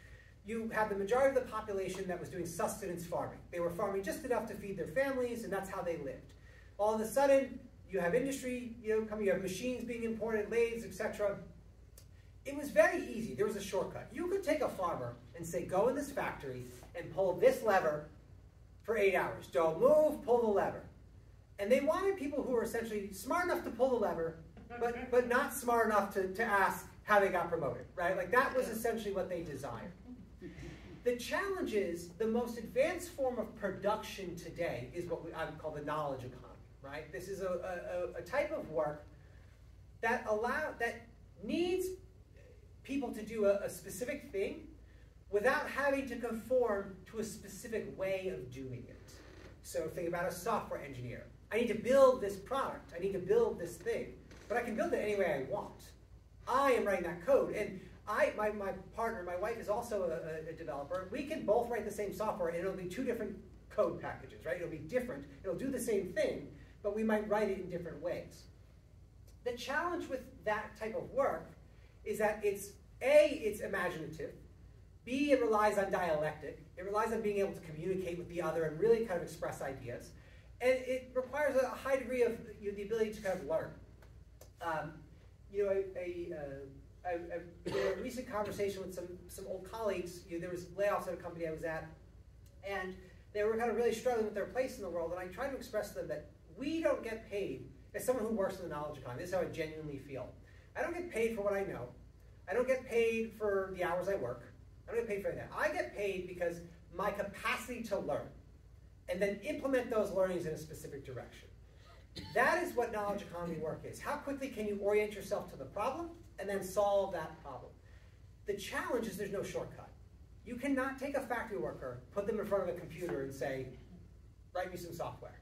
You had the majority of the population that was doing sustenance farming. They were farming just enough to feed their families, and that's how they lived. All of a sudden, you have industry, you know, coming, you have machines being imported, lathes, etc. It was very easy. There was a shortcut. You could take a farmer and say, go in this factory and pull this lever for eight hours. Don't move, pull the lever. And they wanted people who were essentially smart enough to pull the lever, but, but not smart enough to, to ask how they got promoted, right? Like that was essentially what they desired. The challenge is the most advanced form of production today is what we, I would call the knowledge economy, right? This is a, a, a type of work that allow that needs people to do a, a specific thing without having to conform to a specific way of doing it. So think about a software engineer. I need to build this product. I need to build this thing. But I can build it any way I want. I am writing that code. And I, my, my partner, my wife is also a, a, developer. We can both write the same software and it'll be two different code packages, right? It'll be different. It'll do the same thing, but we might write it in different ways. The challenge with that type of work is that it's A, it's imaginative. B, it relies on dialectic. It relies on being able to communicate with the other and really kind of express ideas. And it requires a high degree of you know, the ability to kind of learn. Um, you know, a, a, a, a, a, recent conversation with some, some old colleagues, you know, there was layoffs at a company I was at, and they were kind of really struggling with their place in the world, and I tried to express to them that we don't get paid, as someone who works in the knowledge economy, this is how I genuinely feel. I don't get paid for what I know. I don't get paid for the hours I work. I don't get paid for that. I get paid because my capacity to learn and then implement those learnings in a specific direction. That is what knowledge economy work is. How quickly can you orient yourself to the problem and then solve that problem? The challenge is there's no shortcut. You cannot take a factory worker, put them in front of a computer and say, write me some software.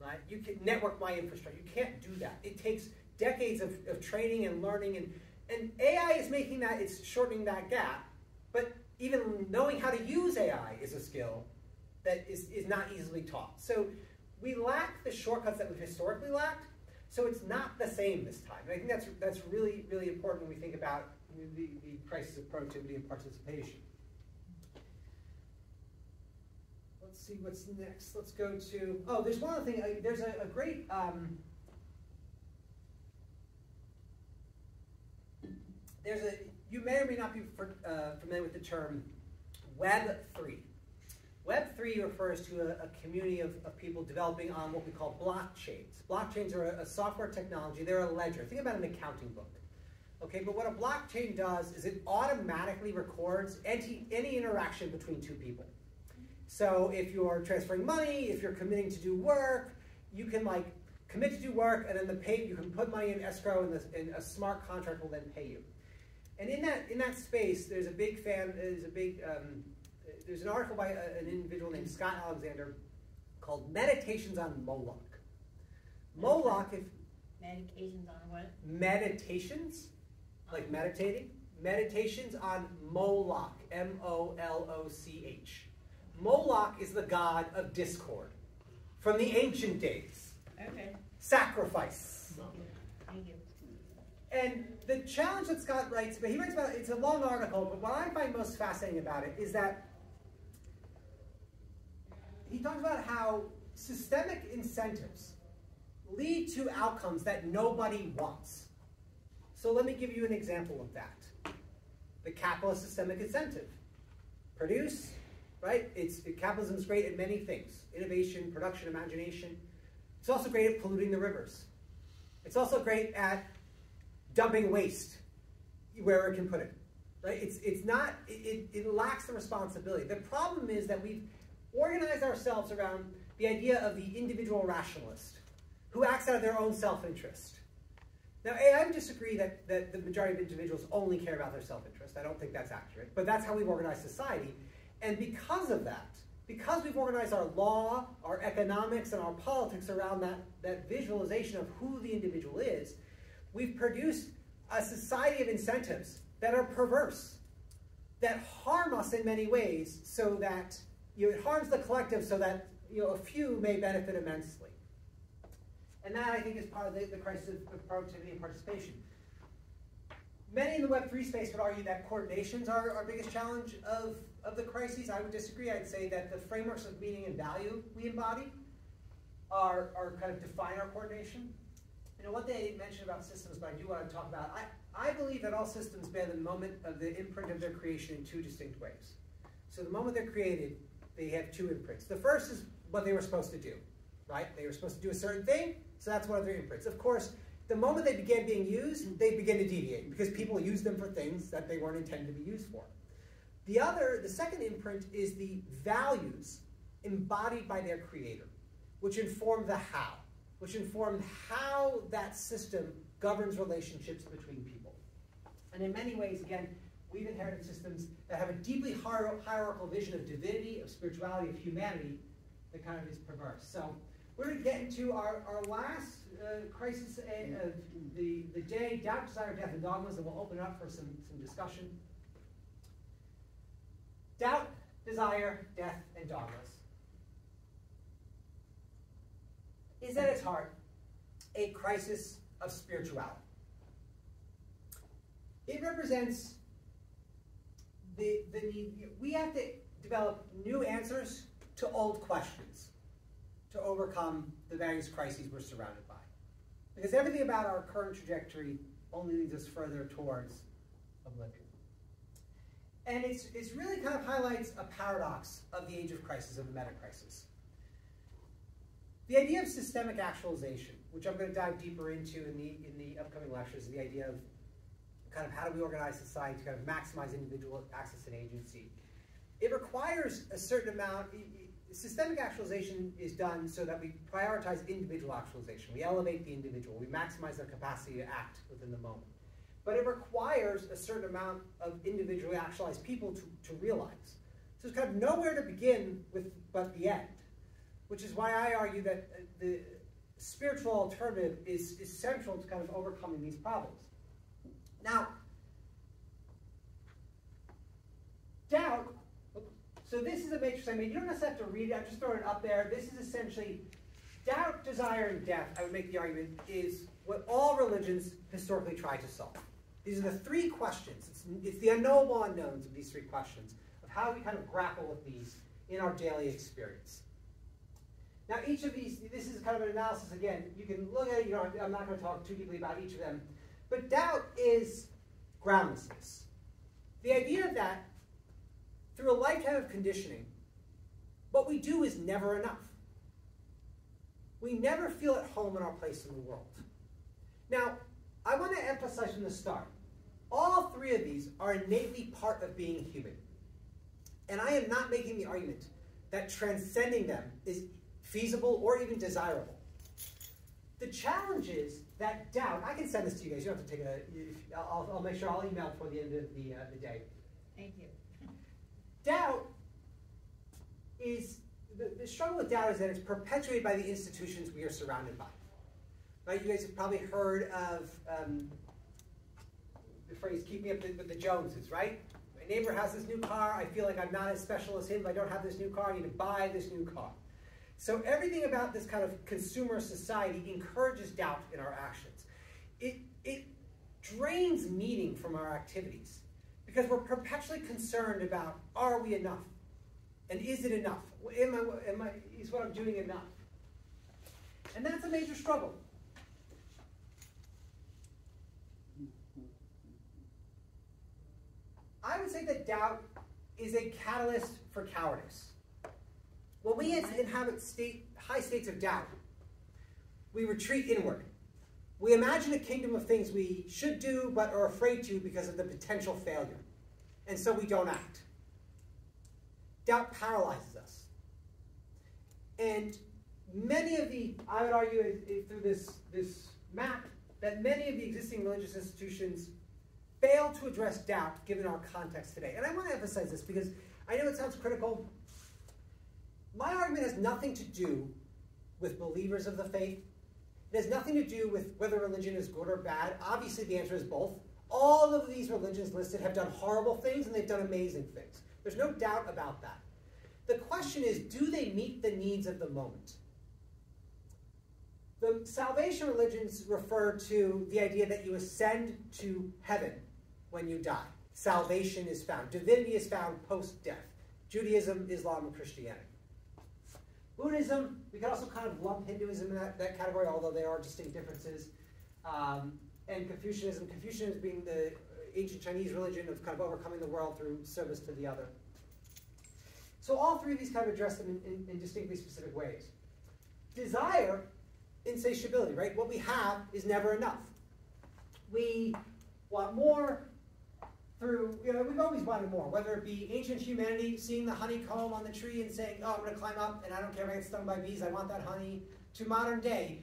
Right? You can network my infrastructure. You can't do that. It takes decades of, of training and learning and, and AI is making that, it's shortening that gap. But even knowing how to use AI is a skill that is, is not easily taught. So we lack the shortcuts that we've historically lacked, so it's not the same this time. And I think that's, that's really, really important when we think about the, the crisis of productivity and participation. Let's see what's next. Let's go to, oh, there's one other thing. Uh, there's a, a great, um, there's a, you may or may not be for, uh, familiar with the term Web3. Web3 refers to a, a community of, of, people developing on what we call blockchains. Blockchains are a, a, software technology, they're a ledger. Think about an accounting book. Okay, but what a blockchain does is it automatically records any, any interaction between two people. So if you're transferring money, if you're committing to do work, you can like commit to do work and then the pay, you can put money in escrow and, the, and a smart contract will then pay you. And in that, in that space, there's a big fan, there's a big, um, there's an article by a, an individual named Scott Alexander called Meditations on Moloch. Moloch, if meditations on what? Meditations, like meditating. Meditations on Moloch, M-O-L-O-C-H. Moloch is the god of discord from the ancient days. Okay. Sacrifice. Thank you. And the challenge that Scott writes, but he writes about it's a long article, but what I find most fascinating about it is that he talks about how systemic incentives lead to outcomes that nobody wants. So let me give you an example of that. The capitalist systemic incentive. Produce, right? It's, capitalism is great at many things. Innovation, production, imagination. It's also great at polluting the rivers. It's also great at dumping waste where it can put it. Right? It's, it's not, it, it lacks the responsibility. The problem is that we've organized ourselves around the idea of the individual rationalist who acts out of their own self-interest. Now, I disagree that, that the majority of individuals only care about their self-interest. I don't think that's accurate, but that's how we've organized society. And because of that, because we've organized our law, our economics, and our politics around that, that visualization of who the individual is, we've produced a society of incentives that are perverse, that harm us in many ways so that you know, it harms the collective so that you know, a few may benefit immensely. And that, I think, is part of the, the crisis of, productivity and participation. Many in the Web3 space would argue that coordinations are our biggest challenge of, of the crises. I would disagree. I'd say that the frameworks of meaning and value we embody are, are kind of define our coordination. You know, one thing mentioned about systems, but I do want to talk about, I, I believe that all systems bear the moment of the imprint of their creation in two distinct ways. So the moment they're created, they have two imprints. The first is what they were supposed to do, right? They were supposed to do a certain thing, so that's one of their imprints. Of course, the moment they began being used, they begin to deviate because people use them for things that they weren't intended to be used for. The other, the second imprint is the values embodied by their creator, which inform the how, which inform how that system governs relationships between people. And in many ways, again, we've inherited systems that have a deeply hierarchical vision of divinity, of spirituality, of humanity, that kind of is perverse. So we're going to get into our, our last uh, crisis of the, the day, doubt, desire, death, and dogmas, and we'll open up for some, some discussion. Doubt, desire, death, and dogmas is at its heart a crisis of spirituality. It represents the, the need, we have to develop new answers to old questions to overcome the various crises we're surrounded by. Because everything about our current trajectory only leads us further towards oblivion. And it's, it's really kind of highlights a paradox of the age of crisis, of the meta crisis. The idea of systemic actualization, which I'm going to dive deeper into in the, in the upcoming lectures, the idea of kind of how do we organize society to kind of maximize individual access and agency. It requires a certain amount, systemic actualization is done so that we prioritize individual actualization. We elevate the individual. We maximize their capacity to act within the moment. But it requires a certain amount of individually actualized people to, to realize. So it's kind of nowhere to begin with but the end, which is why I argue that uh, the spiritual alternative is, is central to kind of overcoming these problems. Now, doubt so this is a matrix I made. You don't necessarily have to read it. I'm just throwing it up there. This is essentially doubt, desire, and death, I would make the argument, is what all religions historically try to solve. These are the three questions. It's, it's the unknowable unknowns of these three questions, of how we kind of grapple with these in our daily experience. Now, each of these, this is kind of an analysis. Again, you can look at it. You know, I'm not going to talk too deeply about each of them. But doubt is groundlessness. The idea that through a lifetime of conditioning, what we do is never enough. We never feel at home in our place in the world. Now, I want to emphasize from the start, all three of these are innately part of being human. And I am not making the argument that transcending them is feasible or even desirable. The challenge is that doubt, I can send this to you guys, you don't have to take a, I'll, I'll make sure I'll email before the end of the, uh, the day. Thank you. Doubt is, the, the struggle with doubt is that it's perpetuated by the institutions we are surrounded by. Right? You guys have probably heard of um, the phrase, keep me up with the Joneses, right? My neighbor has this new car. I feel like I'm not as special as him. I don't have this new car, I need to buy this new car. So everything about this kind of consumer society encourages doubt in our actions. It, it drains meaning from our activities because we're perpetually concerned about are we enough? And is it enough? Am I, am I, is what I'm doing enough? And that's a major struggle. I would say that doubt is a catalyst for cowardice. When we inhabit state, high states of doubt, we retreat inward. We imagine a kingdom of things we should do but are afraid to because of the potential failure. And so we don't act. Doubt paralyzes us. And many of the, I would argue through this, this map, that many of the existing religious institutions fail to address doubt given our context today. And I want to emphasize this because I know it sounds critical. My argument has nothing to do with believers of the faith. It has nothing to do with whether religion is good or bad. Obviously, the answer is both. All of these religions listed have done horrible things and they've done amazing things. There's no doubt about that. The question is, do they meet the needs of the moment? The salvation religions refer to the idea that you ascend to heaven when you die. Salvation is found. Divinity is found post-death. Judaism, Islam, and Christianity. Buddhism, we can also kind of lump Hinduism in that, that category, although there are distinct differences. Um, and Confucianism, Confucianism being the ancient Chinese religion of kind of overcoming the world through service to the other. So all three of these kind of address them in, in, in distinctly specific ways. Desire, insatiability, right? What we have is never enough. We want more through, you know, we've always wanted more, whether it be ancient humanity seeing the honeycomb on the tree and saying, oh, I'm going to climb up and I don't care if I get stung by bees, I want that honey, to modern day,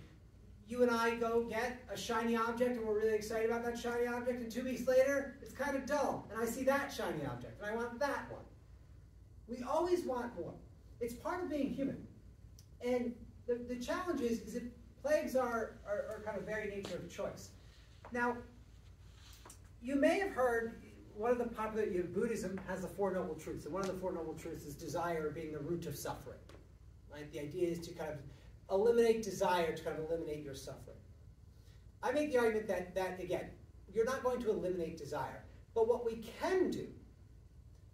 you and I go get a shiny object and we're really excited about that shiny object, and two weeks later, it's kind of dull, and I see that shiny object, and I want that one. We always want more. It's part of being human. And the, the challenge is, is it plagues our, our kind of very nature of choice. Now, you may have heard one of the popular, you know, Buddhism has the Four Noble Truths, and one of the Four Noble Truths is desire being the root of suffering. Right? The idea is to kind of eliminate desire to kind of eliminate your suffering. I make the argument that, that again, you're not going to eliminate desire, but what we can do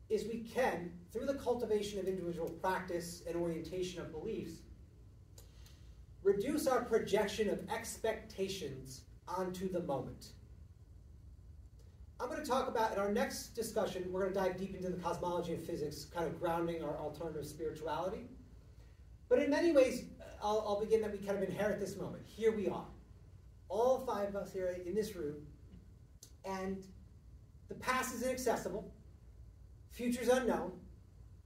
is we can, through the cultivation of individual practice and orientation of beliefs, reduce our projection of expectations onto the moment. I'm going to talk about, in our next discussion, we're going to dive deep into the cosmology of physics, kind of grounding our alternative spirituality. But in many ways, I'll, I'll begin that we kind of inherit this moment. Here we are. All five of us here in this room, and the past is inaccessible, future's unknown,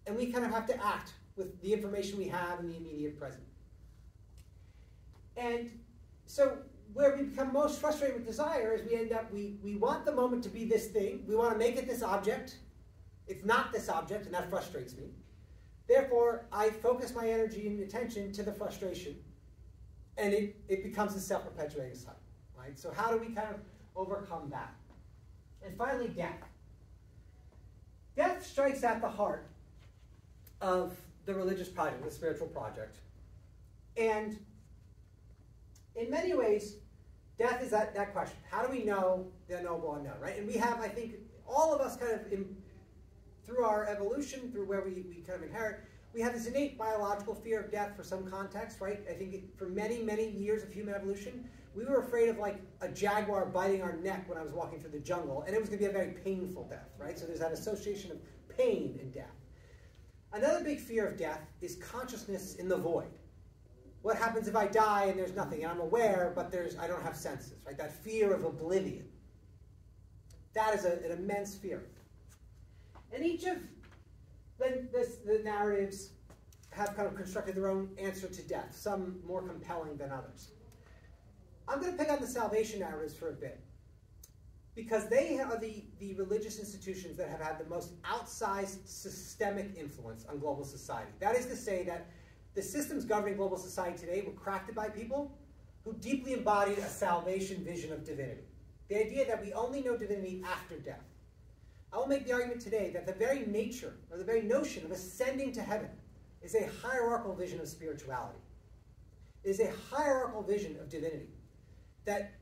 and we kind of have to act with the information we have in the immediate present. And so where we become most frustrated with desire is we end up, we, we want the moment to be this thing. We want to make it this object. It's not this object, and that frustrates me. Therefore, I focus my energy and attention to the frustration, and it, it becomes a self-perpetuating cycle, right? So how do we kind of overcome that? And finally, death. Death strikes at the heart of the religious project, the spiritual project. And in many ways, death is that, that question. How do we know the unknowable unknown, right? And we have, I think, all of us kind of, in, through our evolution, through where we, we kind of inherit, we have this innate biological fear of death for some context, right? I think for many, many years of human evolution, we were afraid of like a jaguar biting our neck when I was walking through the jungle, and it was going to be a very painful death, right? So there's that association of pain and death. Another big fear of death is consciousness in the void. What happens if I die and there's nothing? And I'm aware, but there's I don't have senses, right? That fear of oblivion. That is a, an immense fear. And each of the, this, the narratives have kind of constructed their own answer to death, some more compelling than others. I'm going to pick on the salvation narratives for a bit because they are the, the religious institutions that have had the most outsized systemic influence on global society. That is to say that the systems governing global society today were crafted by people who deeply embodied a salvation vision of divinity. The idea that we only know divinity after death. I will make the argument today that the very nature or the very notion of ascending to heaven is a hierarchical vision of spirituality. It is a hierarchical vision of divinity that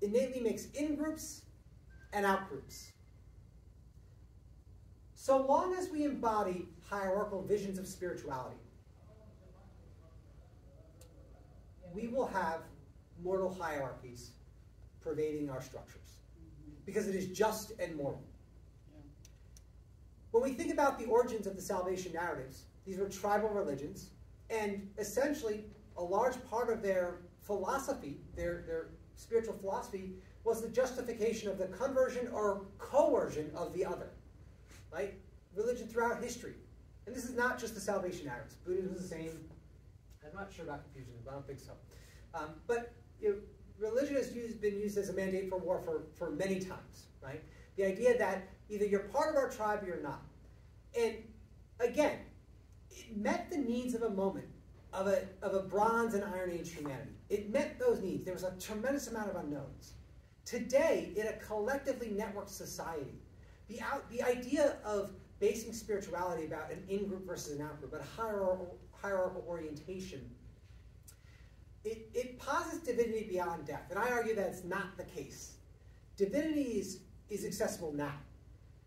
innately makes in groups and out groups. So long as we embody hierarchical visions of spirituality, we will have mortal hierarchies pervading our structures mm-hmm. because it is just and moral. When we think about the origins of the salvation narratives, these were tribal religions, and essentially a large part of their philosophy, their, their spiritual philosophy, was the justification of the conversion or coercion of the other. Right? Religion throughout history. And this is not just the salvation narratives. Buddhism is the same. I'm not sure about Confucianism, but I don't think so. Um, but you know, religion has used, been used as a mandate for war for, for many times, right? The idea that either you're part of our tribe or you're not. And again, it met the needs of a moment of a, of a Bronze and Iron Age humanity. It met those needs. There was a tremendous amount of unknowns. Today, in a collectively networked society, the, out, the idea of basing spirituality about an in-group versus an out-group, but a hierarchical, hierarchical orientation, it, it posits divinity beyond death. And I argue that it's not the case. Divinity is, is accessible now.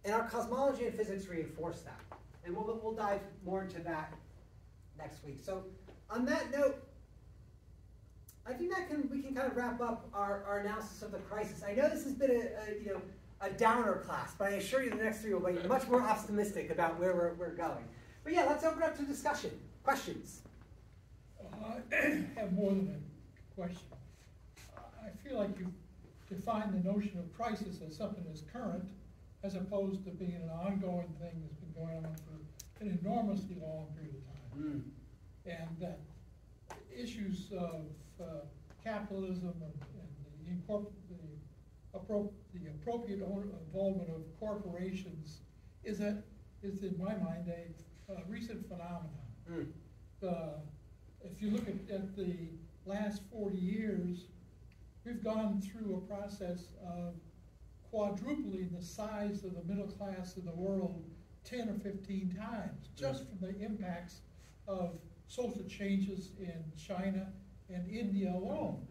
And our cosmology and physics reinforce that. And we'll, we'll dive more into that next week. So on that note, I think that can we can kind of wrap up our, our analysis of the crisis. I know this has been a, a you know a downer class, but I assure you the next three will be much more optimistic about where we're, we're going. But yeah, let's open up to discussion. Questions? Uh, I have more than a question. I feel like you define the notion of crisis as something that's current, as opposed to being an ongoing thing that's been going on for an enormously long period of time. Mm. And that issues of uh, capitalism and, and the, the, appro- the appropriate involvement of corporations is a, is in my mind a, a recent phenomenon. Mm. The if you look at, at the last forty years, we've gone through a process of quadrupling the size of the middle class of the world ten or fifteen times, hmm. just from the impacts of social changes in China and India alone.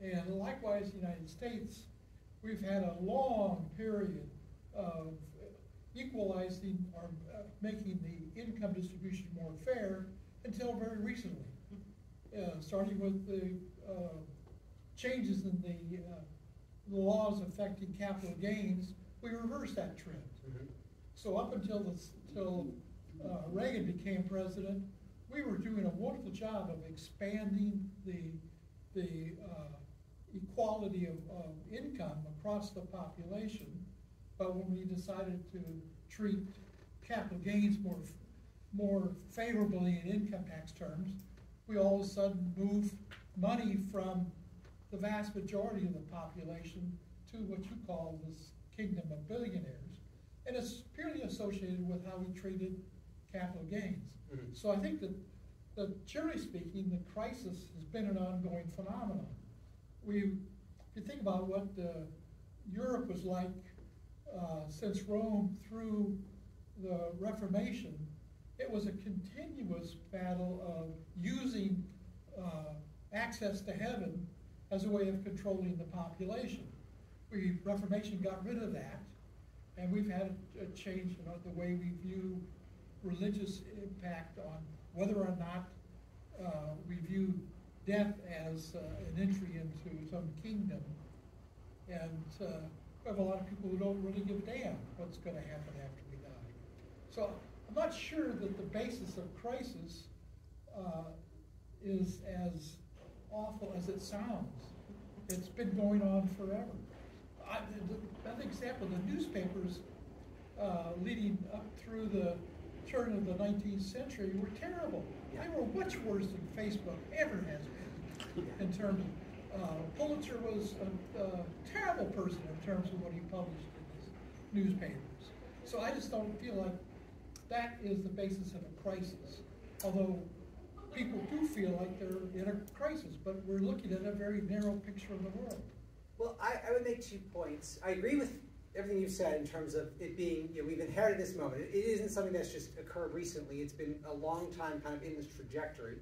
Mm-hmm. And likewise, the United States, we've had a long period of equalizing or uh, making the income distribution more fair until very recently. Uh, starting with the uh, changes in the, uh, the laws affecting capital gains, we reversed that trend. Mhm. So up until the, until uh, Reagan became president, we were doing a wonderful job of expanding the, the uh, equality of, of income across the population. But when we decided to treat capital gains more, more favorably in income tax terms, we all of a sudden moved money from the vast majority of the population to what you call this kingdom of billionaires. And it's purely associated with how we treated capital gains. Mhm. So I think that, that generally speaking, the crisis has been an ongoing phenomenon. We, if you think about what uh, Europe was like uh, since Rome through the Reformation, it was a continuous battle of using uh, access to heaven as a way of controlling the population. We, Reformation got rid of that, and we've had a, a change in the way we view religious impact on whether or not uh, we view death as uh, an entry into some kingdom. And uh, we have a lot of people who don't really give a damn what's going to happen after we die. So I'm not sure that the basis of crisis uh, is as awful as it sounds. It's been going on forever. I, the, another example, the newspapers uh, leading up through the turn of the 19th century were terrible. They were much worse than Facebook ever has been in terms of, Uh, Pulitzer was a, a terrible person in terms of what he published in his newspapers. So I just don't feel like that is the basis of a crisis. Although people do feel like they're in a crisis, but we're looking at a very narrow picture of the world. Well, I, I would make two points. I agree with everything you've said in terms of it being, you know, we've inherited this moment. It, it isn't something that's just occurred recently. It's been a long time kind of in this trajectory.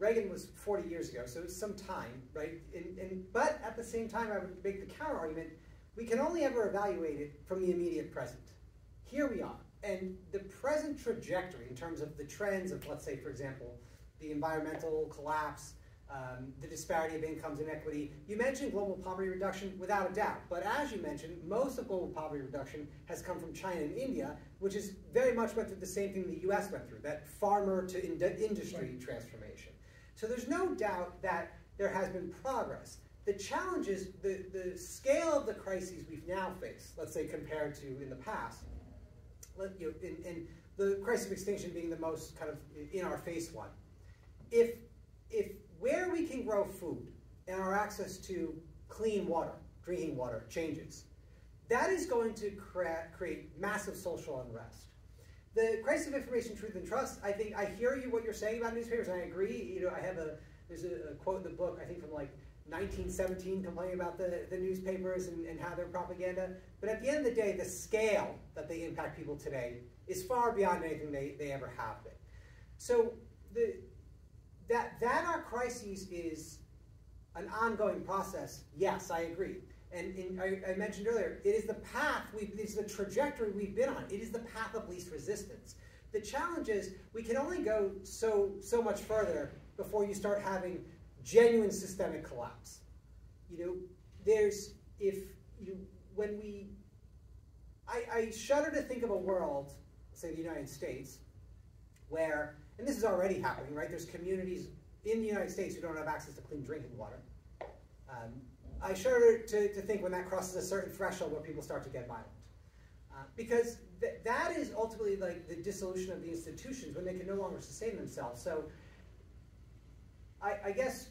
Reagan was 40 years ago, so it's some time, right? And, and, but at the same time, I would make the counter argument, we can only ever evaluate it from the immediate present. Here we are. And the present trajectory in terms of the trends of, let's say, for example, the environmental collapse, um, the disparity of incomes and equity. You mentioned global poverty reduction without a doubt, but as you mentioned, most of global poverty reduction has come from China and India, which is very much went through the same thing the US went through, that farmer to ind industry Right. transformation. So there's no doubt that there has been progress. The challenge is the, the scale of the crises we've now faced, let's say compared to in the past, let, you know, in, in the crisis of extinction being the most kind of in our face one. If, if where we can grow food and our access to clean water, drinking water, changes, that is going to crea create massive social unrest. The crisis of information, truth, and trust, I think I hear you what you're saying about newspapers, and I agree. You know, I have a, there's a, a quote in the book, I think from like 1917 complaining about the, the newspapers and, and how they're propaganda. But at the end of the day, the scale that they impact people today is far beyond anything they, they ever have been. So the, that, that our crises is an ongoing process, yes, I agree. And, and I, I mentioned earlier, it is the path, we've, it is the trajectory we've been on. It is the path of least resistance. The challenge is we can only go so, so much further before you start having genuine systemic collapse. You know, there's, if you, when we, I, I shudder to think of a world, say the United States, where, and this is already happening, right? There's communities in the United States who don't have access to clean drinking water. Um, I shudder to, to think when that crosses a certain threshold where people start to get violent. Uh, because th that is ultimately like the dissolution of the institutions when they can no longer sustain themselves. So I, I guess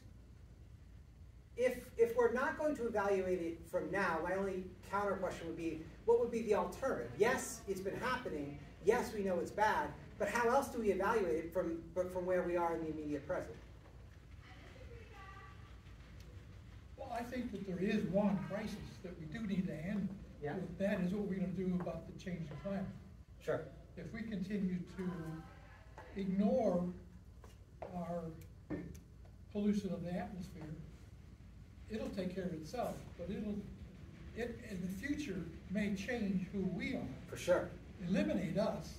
if, if we're not going to evaluate it from now, my only counter question would be, what would be the alternative? Yes, it's been happening. Yes, we know it's bad. But how else do we evaluate it from, from where we are in the immediate present? Well, I think that there is one crisis that we do need to handle. Yeah. That is what we're gonna do about the changing climate. Sure. If we continue to ignore our pollution of the atmosphere, it'll take care of itself, but it'll, it, in the future, may change who we are, For sure. eliminate us,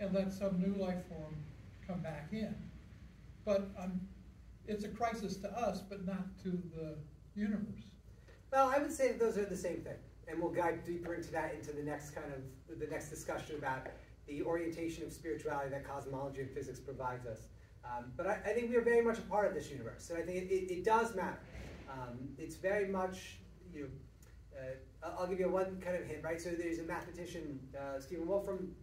and let some new life form come back in. But, um, it's a crisis to us, but not to the universe. Well, I would say that those are the same thing, and we'll dive deeper into that into the next kind of the next discussion about the orientation of spirituality that cosmology and physics provides us. Um, but I, I think we are very much a part of this universe, and I think it, it, it does matter. Um, it's very much, you know, uh, I'll- I'll give you one kind of hint, right? So there's a mathematician, uh, Stephen Wolfram,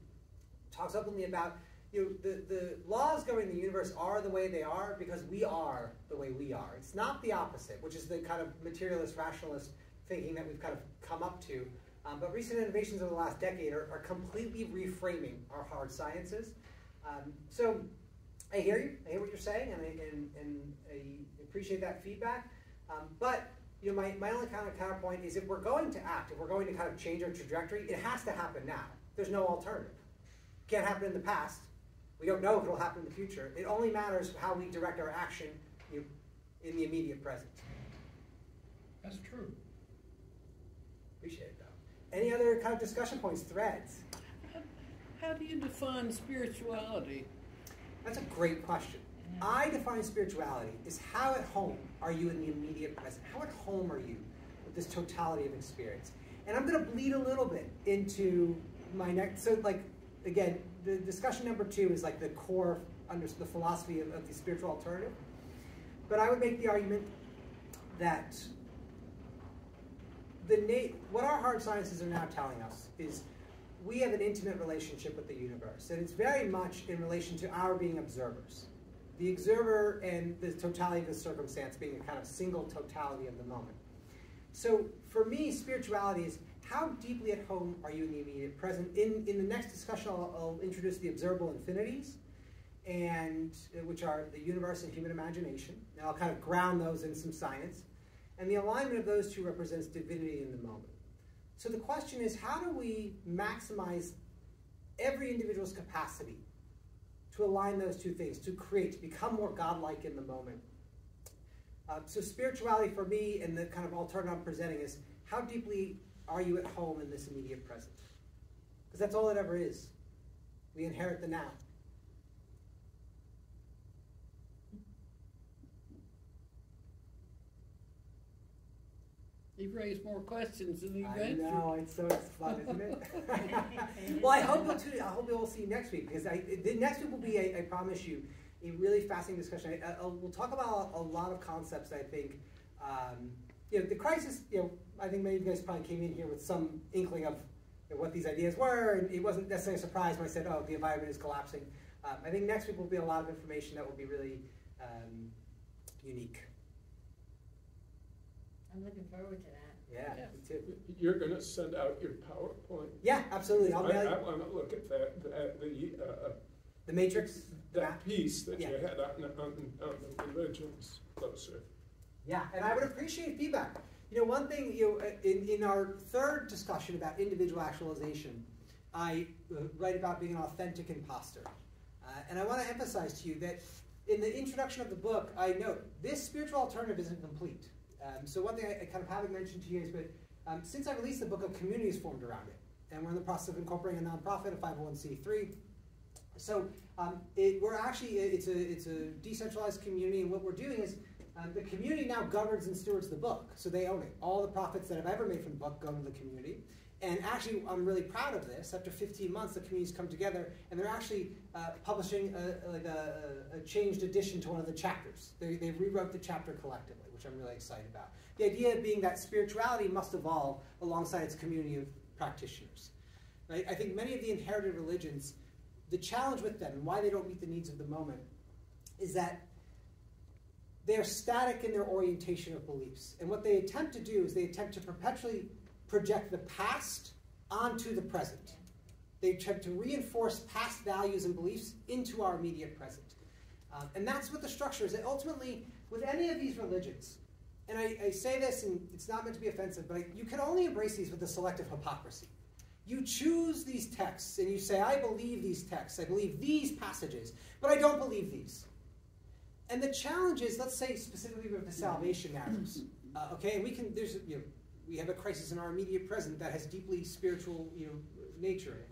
talks openly about you know, the, the laws governing the universe are the way they are because we are the way we are. It's not the opposite, which is the kind of materialist, rationalist thinking that we've kind of come up to. Um, but recent innovations over the last decade are, are completely reframing our hard sciences. Um, so I hear you, I hear what you're saying, and I, and, and I appreciate that feedback. Um, but you know, my, my only kind of counterpoint is if we're going to act, if we're going to kind of change our trajectory, it has to happen now. There's no alternative. Can't happen in the past. We don't know if it'll happen in the future. It only matters how we direct our action you know, in the immediate present. That's true. Appreciate it, though. Any other kind of discussion points, threads? How do you define spirituality? That's a great question. I define spirituality as how at home are you in the immediate present? How at home are you with this totality of experience? And I'm going to bleed a little bit into my next. So, like, again, the discussion number two is like the core under the philosophy of, of the spiritual alternative. But I would make the argument that the what our hard sciences are now telling us is we have an intimate relationship with the universe, and it's very much in relation to our being observers. The observer and the totality of the circumstance being a kind of single totality of the moment. So for me, spirituality is how deeply at home are you in the immediate present? In, in the next discussion, I'll, I'll introduce the observable infinities, and uh, which are the universe and human imagination. And I'll kind of ground those in some science. And the alignment of those two represents divinity in the moment. So the question is, how do we maximize every individual's capacity to align those two things, to create, to become more godlike in the moment? Uh, so spirituality for me, and the kind of alternative I'm presenting is, how deeply are you at home in this immediate present? Because that's all it ever is. We inherit the now. You've raised more questions than you've answered. I know, it's so it's fun, isn't it? well, I hope you'll tune. I hope you'll see you next week because I, the next week will be, I, I promise you, a really fascinating discussion. I, I, we'll talk about a lot of concepts. I think, um, you know, the crisis. You know, I think many of you guys probably came in here with some inkling of you know, what these ideas were, and it wasn't necessarily a surprise when I said, "Oh, the environment is collapsing." Um, I think next week will be a lot of information that will be really um, unique. I'm looking forward to that. Yeah, Yeah. me too. You're gonna send out your PowerPoint. Yeah, absolutely. I, I'll mail you I wanna look at that, that, the, uh, the Matrix. that map. piece that you had on, on, on the religions closer. Yeah, and I would appreciate feedback. You know, one thing, you know, in, in our third discussion about individual actualization, I uh, write about being an authentic imposter. Uh, and I want to emphasize to you that in the introduction of the book, I note this spiritual alternative isn't complete. Um, so one thing I, I kind of haven't mentioned to you is, but um, since I released the book, a community is formed around it. And we're in the process of incorporating a nonprofit, a 501c3. So um, it, we're actually, it's a, it's a decentralized community, and what we're doing is um, the community now governs and stewards the book, so they own it. All the profits that I've ever made from the book go to the community. And actually, I'm really proud of this. After 15 months, the community's come together, and they're actually uh, publishing a, like a, a changed edition to one of the chapters. They, they rewrote the chapter collectively, which I'm really excited about. The idea being that spirituality must evolve alongside its community of practitioners. Right? I think many of the inherited religions, the challenge with them and why they don't meet the needs of the moment is that they're static in their orientation of beliefs. And what they attempt to do is they attempt to perpetually project the past onto the present. They attempt to reinforce past values and beliefs into our immediate present. Um, and that's what the structure is. And ultimately, with any of these religions, and I, I say this, and it's not meant to be offensive, but I, you can only embrace these with a selective hypocrisy. You choose these texts and you say, I believe these texts, I believe these passages, but I don't believe these. And the challenge is, let's say specifically with the salvation narratives, uh, okay, we can, there's, you know, we have a crisis in our immediate present that has deeply spiritual, you know, nature in it.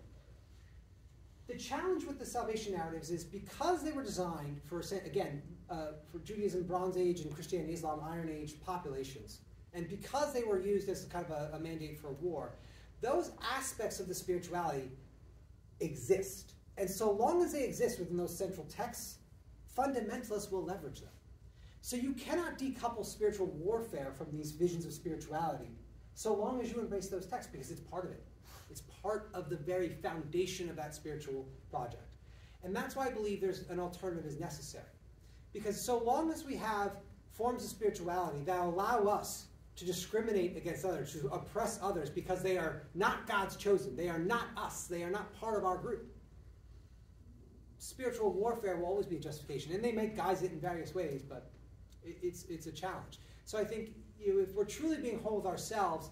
The challenge with the salvation narratives is because they were designed for, again, uh, for Judaism, Bronze Age, and Christianity, Islam, Iron Age populations, and because they were used as kind of a, a mandate for war, those aspects of the spirituality exist. And so long as they exist within those central texts, fundamentalists will leverage them. So you cannot decouple spiritual warfare from these visions of spirituality so long as you embrace those texts because it's part of it. It's part of the very foundation of that spiritual project. And that's why I believe there's an alternative is necessary. Because so long as we have forms of spirituality that allow us to discriminate against others, to oppress others because they are not God's chosen, they are not us, they are not part of our group. Spiritual warfare will always be a justification, and they may guise it in various ways, but it's, it's a challenge. So I think you know, if we're truly being whole with ourselves,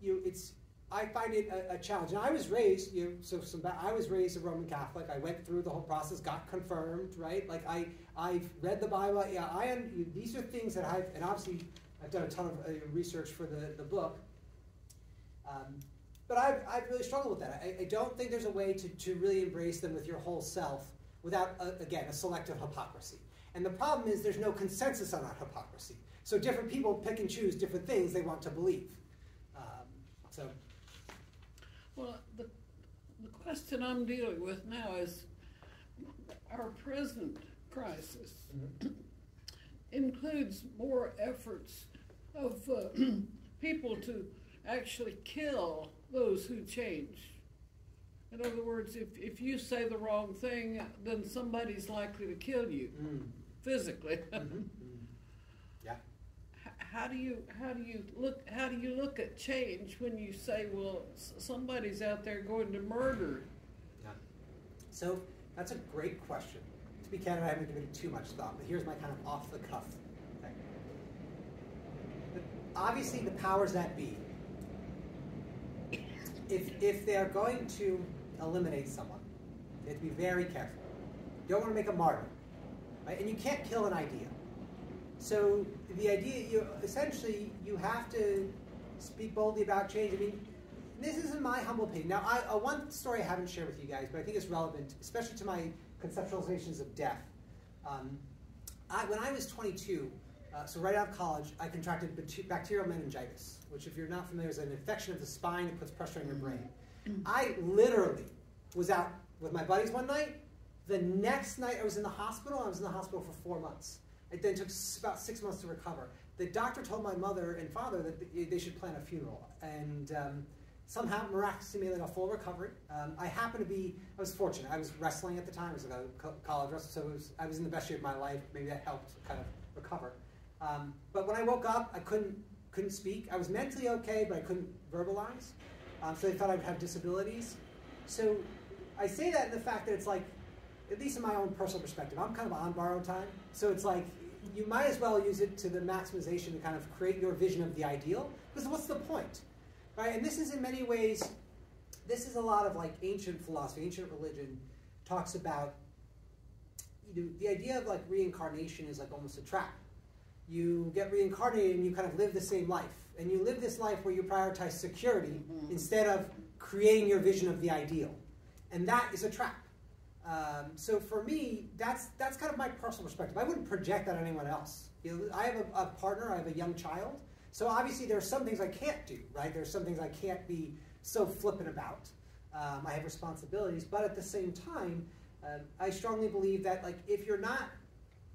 you know, it's I find it a, a, challenge. And I was raised, you know, so some I was raised a Roman Catholic. I went through the whole process, got confirmed, right? Like I I've read the Bible. Yeah, I am. These are things that I've and obviously I've done a ton of uh, research for the the book. Um, but I've, I've really struggled with that. I, I, don't think there's a way to, to really embrace them with your whole self without, a, again, a selective hypocrisy. And the problem is there's no consensus on that hypocrisy. So different people pick and choose different things they want to believe. Um, so. Well, the, the question I'm dealing with now is our present crisis mm-hmm. includes more efforts of uh, people to actually kill those who change. In other words, if, if you say the wrong thing, then somebody's likely to kill you mm. physically. Mm-hmm. How do you how do you look how do you look at change when you say well somebody's out there going to murder? Yeah. So that's a great question. To be candid i haven't given it too much thought but here's my kind of off the cuff thing. Obviously the powers that be if if they are going to eliminate someone You have to be very careful you don't want to make a martyr right and you can't kill an idea so the idea, you essentially, you have to speak boldly about change. I mean, this is in my humble opinion. Now, I, uh, one story I haven't shared with you guys, but I think it's relevant, especially to my conceptualizations of death. Um, I, when I was 22, uh, so right out of college, I contracted bacterial meningitis, which, if you're not familiar, is an infection of the spine that puts pressure on your brain. I literally was out with my buddies one night. The next night, I was in the hospital. I was in the hospital for four months. It then took about six months to recover. The doctor told my mother and father that they should plan a funeral. And um, somehow, miraculously, made like a full recovery. Um, I happened to be, I was fortunate. I was wrestling at the time. I was like a college wrestler, so was, I was in the best shape of my life. Maybe that helped kind of recover. Um, but when I woke up, I couldn't, couldn't speak. I was mentally okay, but I couldn't verbalize. Um, so they thought I would have disabilities. So I say that in the fact that it's like, at least in my own personal perspective, I'm kind of on borrowed time. So it's like you might as well use it to the maximization to kind of create your vision of the ideal, because what's the point? Right? And this is in many ways, this is a lot of like ancient philosophy, ancient religion talks about you know, the idea of like reincarnation is like almost a trap. You get reincarnated and you kind of live the same life. And you live this life where you prioritize security mm-hmm. instead of creating your vision of the ideal. And that is a trap. Um, so for me, that's that's kind of my personal perspective. I wouldn't project that on anyone else. You know, I have a, a, partner, I have a young child, so obviously there are some things I can't do, right? There's some things I can't be so flippant about. Um, I have responsibilities, but at the same time, uh, I strongly believe that like if you're not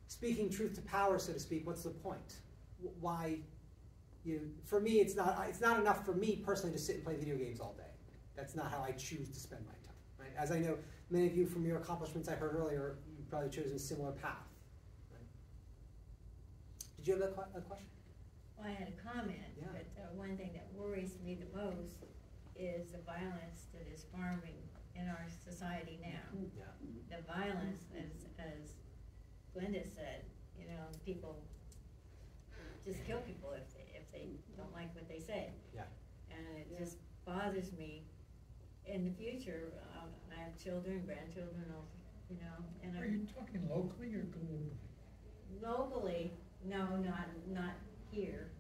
speaking truth to power, so to speak, what's the point? Why? You, for me, it's not it's not enough for me personally to sit and play video games all day. That's not how I choose to spend my time. Right? As I know, many of you from your accomplishments I heard earlier, you've probably chosen a similar path. Right? Did you have a, a question? Well, I had a comment, yeah. but uh, one thing that worries me the most is the violence that is farming in our society now. Yeah. The violence, as, as Glenda said, you know, people just kill people if they, if they don't like what they say. Yeah. And it just bothers me in the future, um, I have children, grandchildren, all, you know, and Are I'm you talking locally or globally? locally, no, not, not here,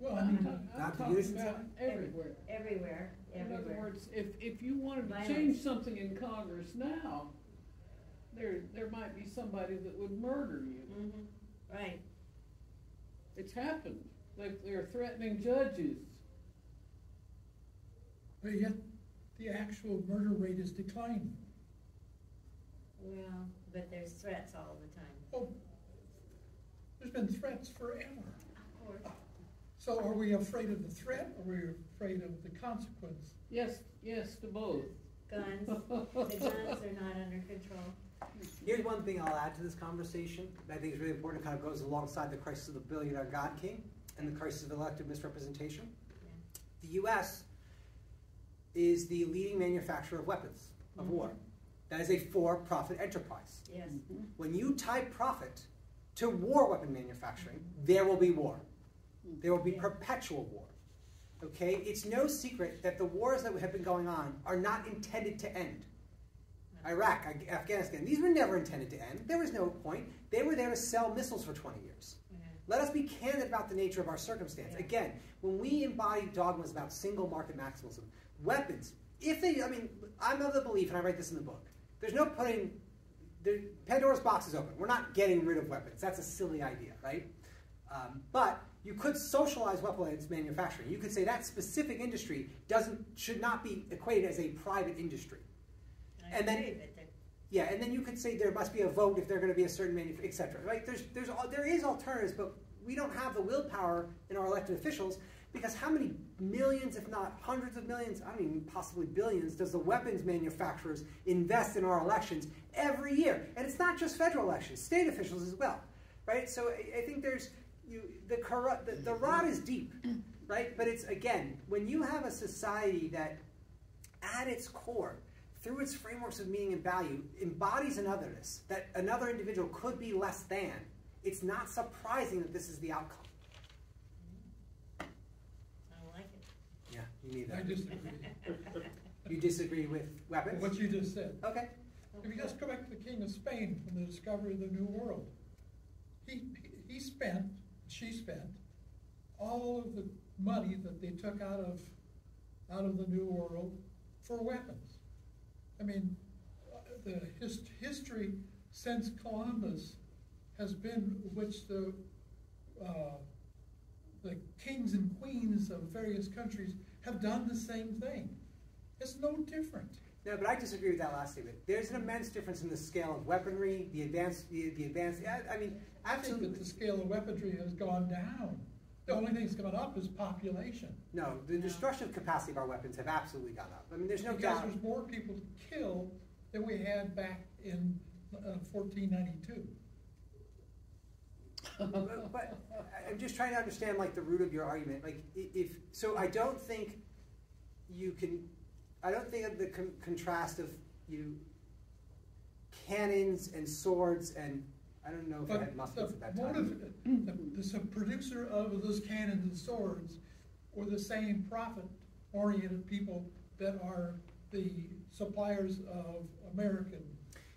Well, I I'm mean, I'm Not the talking about Every- everywhere. everywhere, In other everywhere. words, if, if you wanted to Violence. change something in Congress now, there, there might be somebody that would murder you. Mhm, right, It's happened. They, they're threatening judges. but yet the actual murder rate is declining. well, but there's threats all the time. Oh, there's been threats forever. Of course. So are we afraid of the threat or are we afraid of the consequence? Yes, yes to both. Guns, the guns are not under control. Here's one thing I'll add to this conversation that I think is really important, kind of goes alongside the crisis of the billionaire God King and the crisis of elected misrepresentation. The US is the leading manufacturer of weapons of mm-hmm. war. That is a for profit enterprise. Yes, mm-hmm. When you tie profit to war weapon manufacturing, mm-hmm. there will be war. There will be Yeah. perpetual war. Okay? It's no secret that the wars that have been going on are not intended to end. Iraq, Afghanistan, these were never intended to end. There was no point. They were there to sell missiles for 20 years. Let us be candid about the nature of our circumstance. Again, when we embody dogmas about single market maximalism, weapons, if they, I mean, I'm of the belief, and I write this in the book, there's no putting, the, Pandora's box is open. We're not getting rid of weapons. That's a silly idea, right? Um, but you could socialize weapons manufacturing. You could say that specific industry doesn't, should not be equated as a private industry. I And then- agree, but the- Yeah, and then you could say there must be a vote if they're going to be a certain manuf- et cetera. Right? There's, there's, there is alternatives, but we don't have the willpower in our elected officials because how many millions, if not hundreds of millions, I don't even possibly billions, does the weapons manufacturers invest in our elections every year? And it's not just federal elections, state officials as well, right? So I, think there's you the corrupt the, the is deep, right? But it's again when you have a society that at its core, through its frameworks of meaning and value, embodies an otherness, that another individual could be less than, it's not surprising that this is the outcome. I like it. Yeah, you need that. I disagree You disagree with with weapons? what you just said. Okay. If you just go back to the King of Spain from the discovery of the New World, he, he spent, she spent, all of the money that they took out of, out of the New World for weapons. I mean, the his, history since Columbus has been which the, uh, the kings and queens of various countries have done the same thing. It's no different. No, but I disagree with that last statement. There's an immense difference in the scale of weaponry, the advanced, the, the advanced. I, I mean, I think that the scale of weaponry has gone down. The only thing that's gone up is population. No, the destructive capacity of our weapons have absolutely gone up. I mean, there's no Because doubt. there's more people to kill than we had back in uh, fourteen ninety-two. but, but I'm just trying to understand like the root of your argument. Like if so, I don't think you can. I don't think of the con- contrast of you cannons and swords and I don't know if I had But muskets the at that time. the, the producer of those cannons and swords were the same profit-oriented people that are the suppliers of American.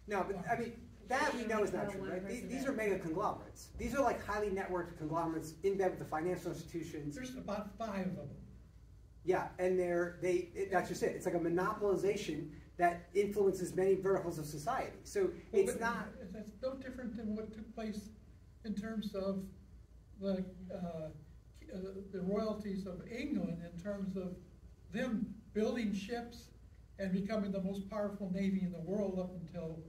No, but I mean that we know is not true, right? These, these are mega conglomerates. These are like highly networked conglomerates in bed with the financial institutions. There's about five of them. Yeah, and they're they. It, that's just it. It's like a monopolization that influences many verticals of society. So Well, it's but not. That's no different than what took place in terms of the, uh, uh, the royalties of England in terms of them building ships and becoming the most powerful navy in the world up until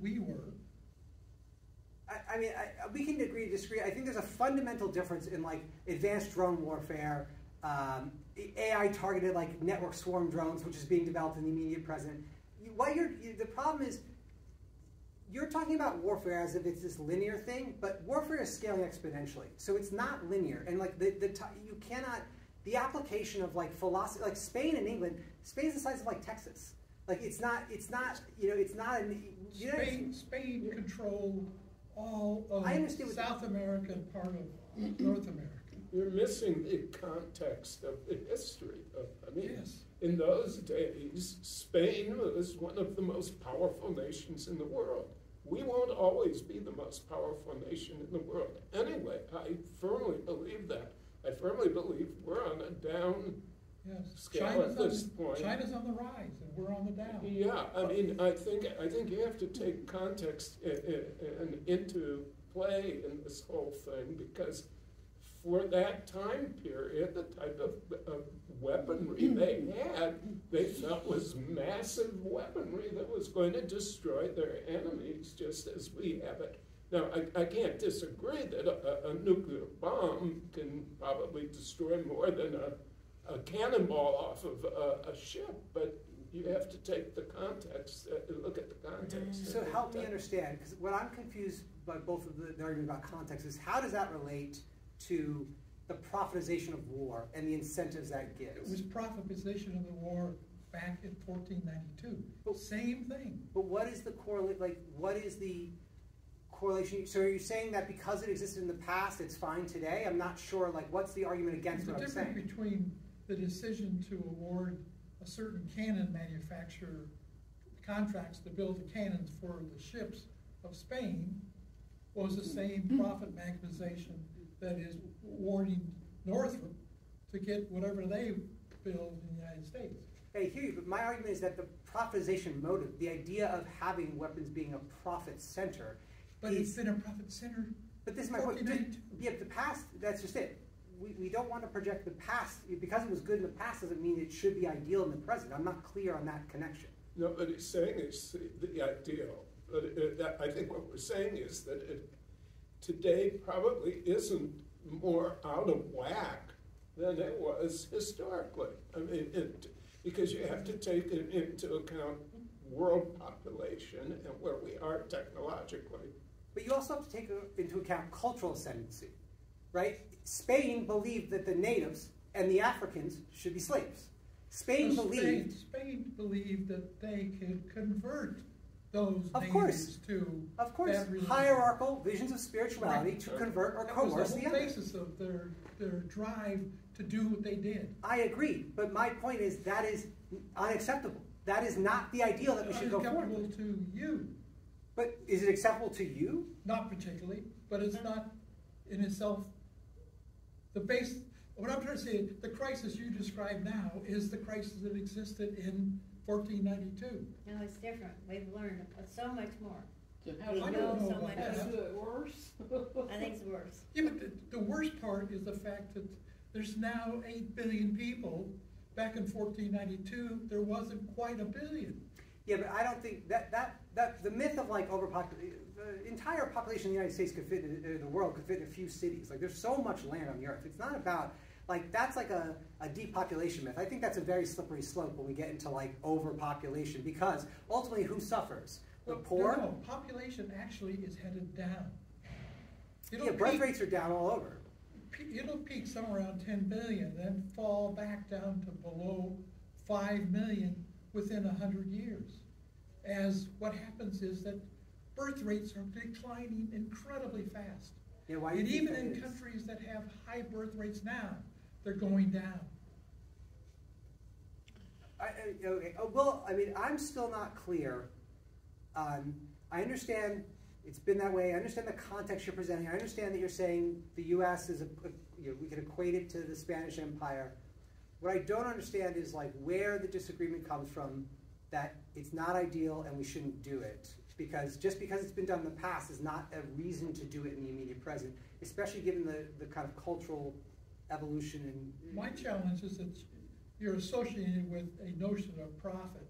we were. I, I mean, I, we can agree to disagree. I think there's a fundamental difference in like advanced drone warfare, um, AI targeted like network swarm drones, which is being developed in the immediate present. What you're, you, the problem is, you're talking about warfare as if it's this linear thing, but warfare is scaling exponentially. So it's not linear, and like the, the ti- you cannot the application of like philosophy, like Spain and England. Spain's the size of like Texas. Like it's not, it's not, you know, it's not. An, you know, Spain, Spain controlled all of I understand what- South America and part of North America. You're missing the context of the history of, I mean, Yes. in those days, Spain was one of the most powerful nations in the world. We won't always be the most powerful nation in the world. Anyway, I firmly believe that. I firmly believe we're on a down, Yes. Scale China's at on- this point. China's on the rise and we're on the down. yeah, I mean, I think, I think you have to take context i- i- and into play in this whole thing because for that time period, the type of, of weaponry they had, they felt was massive weaponry that was going to destroy their enemies just as we have it. Now, I, I can't disagree that a, a nuclear bomb can probably destroy more than a, a cannonball off of a, a ship, but you have to take the context, uh, look at the context. So help me understand, because what I'm confused by both of the, the argument about context is how does that relate to the profitization of war and the incentives that gives. It was profitization of the war back in fourteen ninety-two. But- Same thing. But what is the correlate, like, what is the correlation? So are you saying that because it existed in the past, it's fine today? I'm not sure, like, what's the argument against The what I'm saying? The difference between the decision to award a certain cannon manufacturer contracts to build the cannons for the ships of Spain was the hmm. same profit maximization that is warning Northrop to get whatever they build in the United States. I hear you, but my argument is that the profitization motive, the idea of having weapons being a profit center, But it's is, been a profit center but this is my point. 1492. Yeah, the past, that's just it. We, we don't want to project the past, because it was good in the past doesn't mean it should be ideal in the present. I'm not clear on that connection. No, but it's saying it's the, the ideal. But it, that, I think what we're saying is that it today probably isn't more out of whack than it was historically. I mean, it, because you have to take it into account world population and where we are technologically. But you also have to take into account cultural ascendancy, right? Spain believed that the natives and the Africans should be slaves. Spain So believed, Spain believed that they could convert those Of course. to of course, hierarchical visions of spirituality Right. to convert or That coerce the the basis of their, their drive to do what they did. I agree, but my point is that is unacceptable. That is not the ideal that we should go forward Unacceptable with. to you, But is it acceptable to you? not particularly, but it's not in itself, the base, what I'm trying to say, the crisis you describe now is the crisis that existed in fourteen ninety-two. No, it's different. We've learned so much more. To We I don't know know so about much. that. is it worse? I think it's worse. Yeah, but the, the worst part is the fact that there's now eight billion people. Back in fourteen ninety-two, there wasn't quite a billion. Yeah, but I don't think that that that the myth of like overpopulation, the entire population of the United States could fit in uh, the world could fit in a few cities. Like there's so much land on the earth. It's not about like that's like a, a depopulation myth. I think that's a very slippery slope when we get into like overpopulation because ultimately who suffers? The Well, poor. No, no, population actually is headed down. It'll Yeah, birth peak- rates are down all over. It'll peak somewhere around ten billion, then fall back down to below five million within a hundred years. As what happens is that birth rates are declining incredibly fast. Yeah, why And even in countries that have high birth rates now, they're going down. I, okay. Oh, well, I mean, I'm still not clear. Um, I understand it's been that way. I understand the context you're presenting. I understand that you're saying the U.S. is a you know, we can equate it to the Spanish Empire. What I don't understand is like where the disagreement comes from that it's not ideal and we shouldn't do it because just because it's been done in the past is not a reason to do it in the immediate present, especially given the, the kind of cultural evolution and My challenge is that you're associated with a notion of profit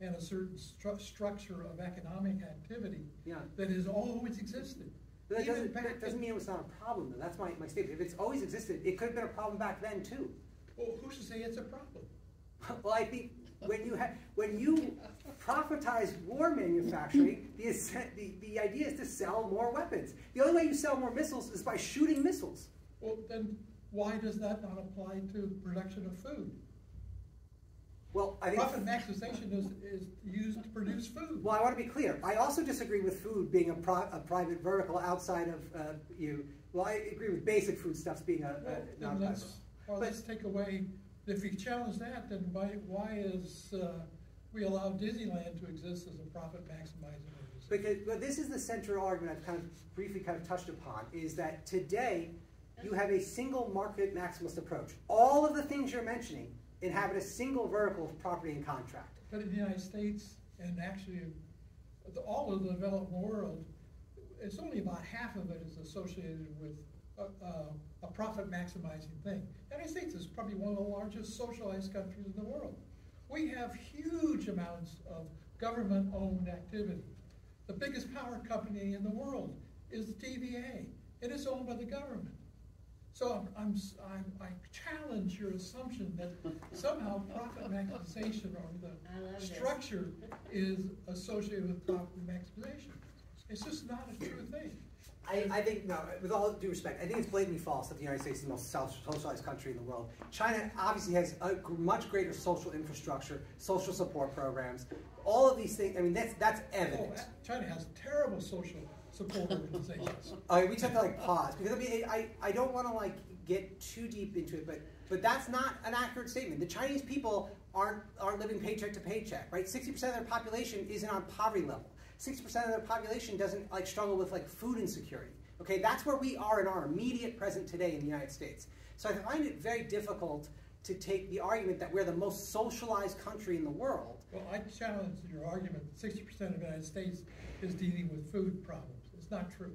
and a certain stru- structure of economic activity yeah. that has always existed. But that doesn't, that doesn't mean it was not a problem, though. That's my, my statement. If it's always existed, it could have been a problem back then, too. Well, who's to say it's a problem? well, I think when you, ha- when you profitize war manufacturing, the, the, the idea is to sell more weapons. The only way you sell more missiles is by shooting missiles. Well, then why does that not apply to production of food? Well, I think. Profit maximization is, is used to produce food. Well, I want to be clear. I also disagree with food being a, pri- a private vertical outside of uh, you. Well, I agree with basic foodstuffs being a, Well, a non-private. let's, well, let's take away, if you challenge that, then why, why is, uh, we allow Disneyland to exist as a profit maximizing? Because well, this is the central argument I've kind of briefly kind of touched upon is that today you have a single market maximalist approach. All of the things you're mentioning inhabit a single vertical of property and contract. But in the United States, and actually, all of the developed world, it's only about half of it is associated with a, a, profit maximizing thing. The United States is probably one of the largest socialized countries in the world. We have huge amounts of government-owned activity. The biggest power company in the world is the TVA. It is owned by the government. So I'm, I'm, s- I'm- I challenge your assumption that somehow profit maximization or the I love this. structure is associated with profit maximization. It's just not a true thing. I, I think, no, with all due respect, I think it's blatantly false that the United States is the most self- socialized country in the world. China obviously has a much greater social infrastructure, social support programs, all of these things. I mean, that's, that's Oh, evident. China has terrible social support organizations. Uh, we just have to like pause because I mean I, I don't want to like get too deep into it, but but that's not an accurate statement. The Chinese people aren't aren't living paycheck to paycheck, right? Sixty percent of their population isn't on poverty level. Sixty percent of their population doesn't like struggle with like food insecurity. Okay, that's where we are in our immediate present today in the United States. So I find it very difficult to take the argument that we're the most socialized country in the world Well, I challenge your argument that sixty percent of the United States is dealing with food problems. It's not true.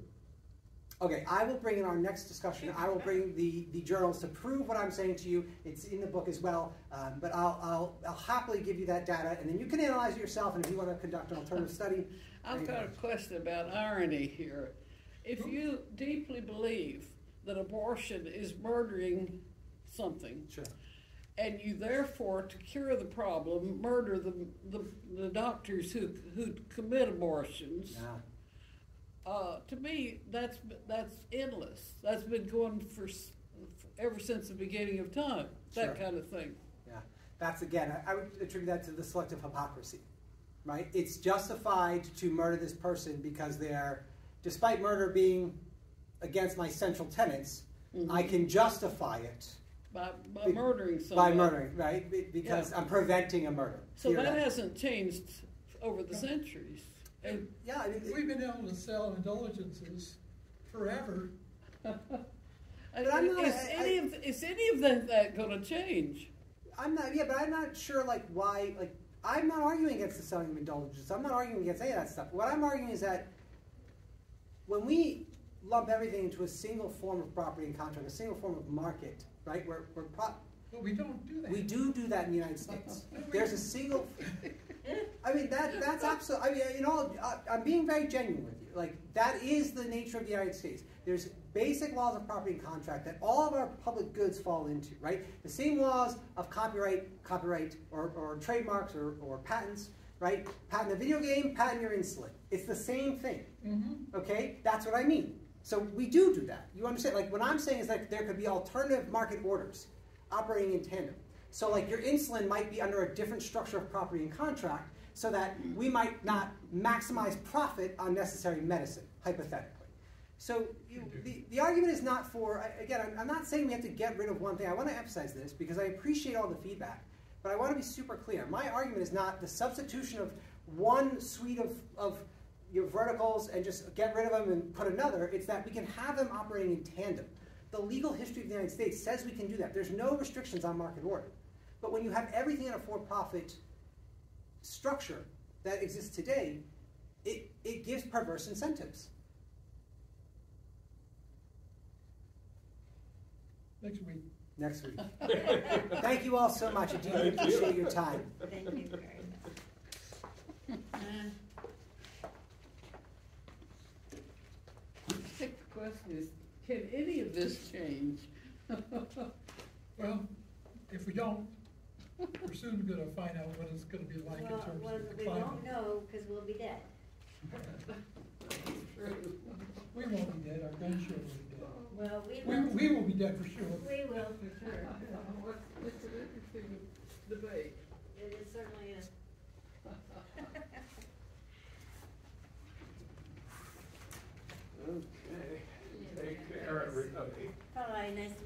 Okay, I will bring in our next discussion. I will bring the, the journals to prove what I'm saying to you. It's in the book as well, um, but I'll, I'll, I'll happily give you that data, and then you can analyze it yourself. And if you want to conduct an alternative study, I've got a question about irony here. If you deeply believe that abortion is murdering something, sure. and you therefore, to cure the problem, murder the, the, the doctors who, who commit abortions, Yeah. Uh, to me, that's, that's endless. That's been going for, s- ever since the beginning of time, that Sure. kind of thing. Yeah, that's again, I, I would attribute that to the selective hypocrisy, right? It's justified to murder this person because they're, despite murder being against my central tenets, I can justify it By, by Be- murdering by murdering, right? Be- Because I'm preventing a murder. So that hasn't changed over the centuries. And Yeah, I mean, it- We've been able to sell indulgences forever. I'm not- is I- any of is any of that, that going to change? I'm not, yeah, but I'm not sure, like, why, like, I'm not arguing against the selling of indulgences. I'm not arguing against any of that stuff. What I'm arguing is that when we lump everything into a single form of property and contract, a single form of market, right, where, where pro- But we don't do that. we do do that in the United States. There's a single, I mean, that, that's absolutely, I mean, you know, I'm being very genuine with you. Like, that is the nature of the United States. There's basic laws of property and contract that all of our public goods fall into, right? The same laws of copyright, copyright, or, or trademarks, or, or patents, right? Patent a video game, patent your insulin. It's the same thing. Mhm. Okay, that's what I mean. So we do do that. You understand? Like what I'm saying is like there could be alternative market orders operating in tandem. So like your insulin might be under a different structure of property and contract, so that we might not maximize profit on necessary medicine, hypothetically. So you, the, the argument is not for, again, I'm, I'm not saying we have to get rid of one thing. I want to emphasize this because I appreciate all the feedback, but I want to be super clear. My argument is not the substitution of one suite of, of your verticals and just get rid of them and put another. It's that we can have them operating in tandem. The legal history of the United States says we can do that. There's no restrictions on market order. But when you have everything in a for-profit structure that exists today, it, it gives perverse incentives. Next week. Next week. Thank you all so much. I do Thank appreciate your time. Thank you very much. Uh, I think the question is, can any of this change? Well, if we don't, we're soon gonna find out what it's gonna be like in Well, terms well, of the we climate. won't know, cause we'll be dead. True. We won't be dead, our grandchildren will be dead. Well, we We, will, we will be dead for sure. we will for sure. It's an interesting debate. it is certainly is. Okay, take care, everybody. Bye, nice to meet you.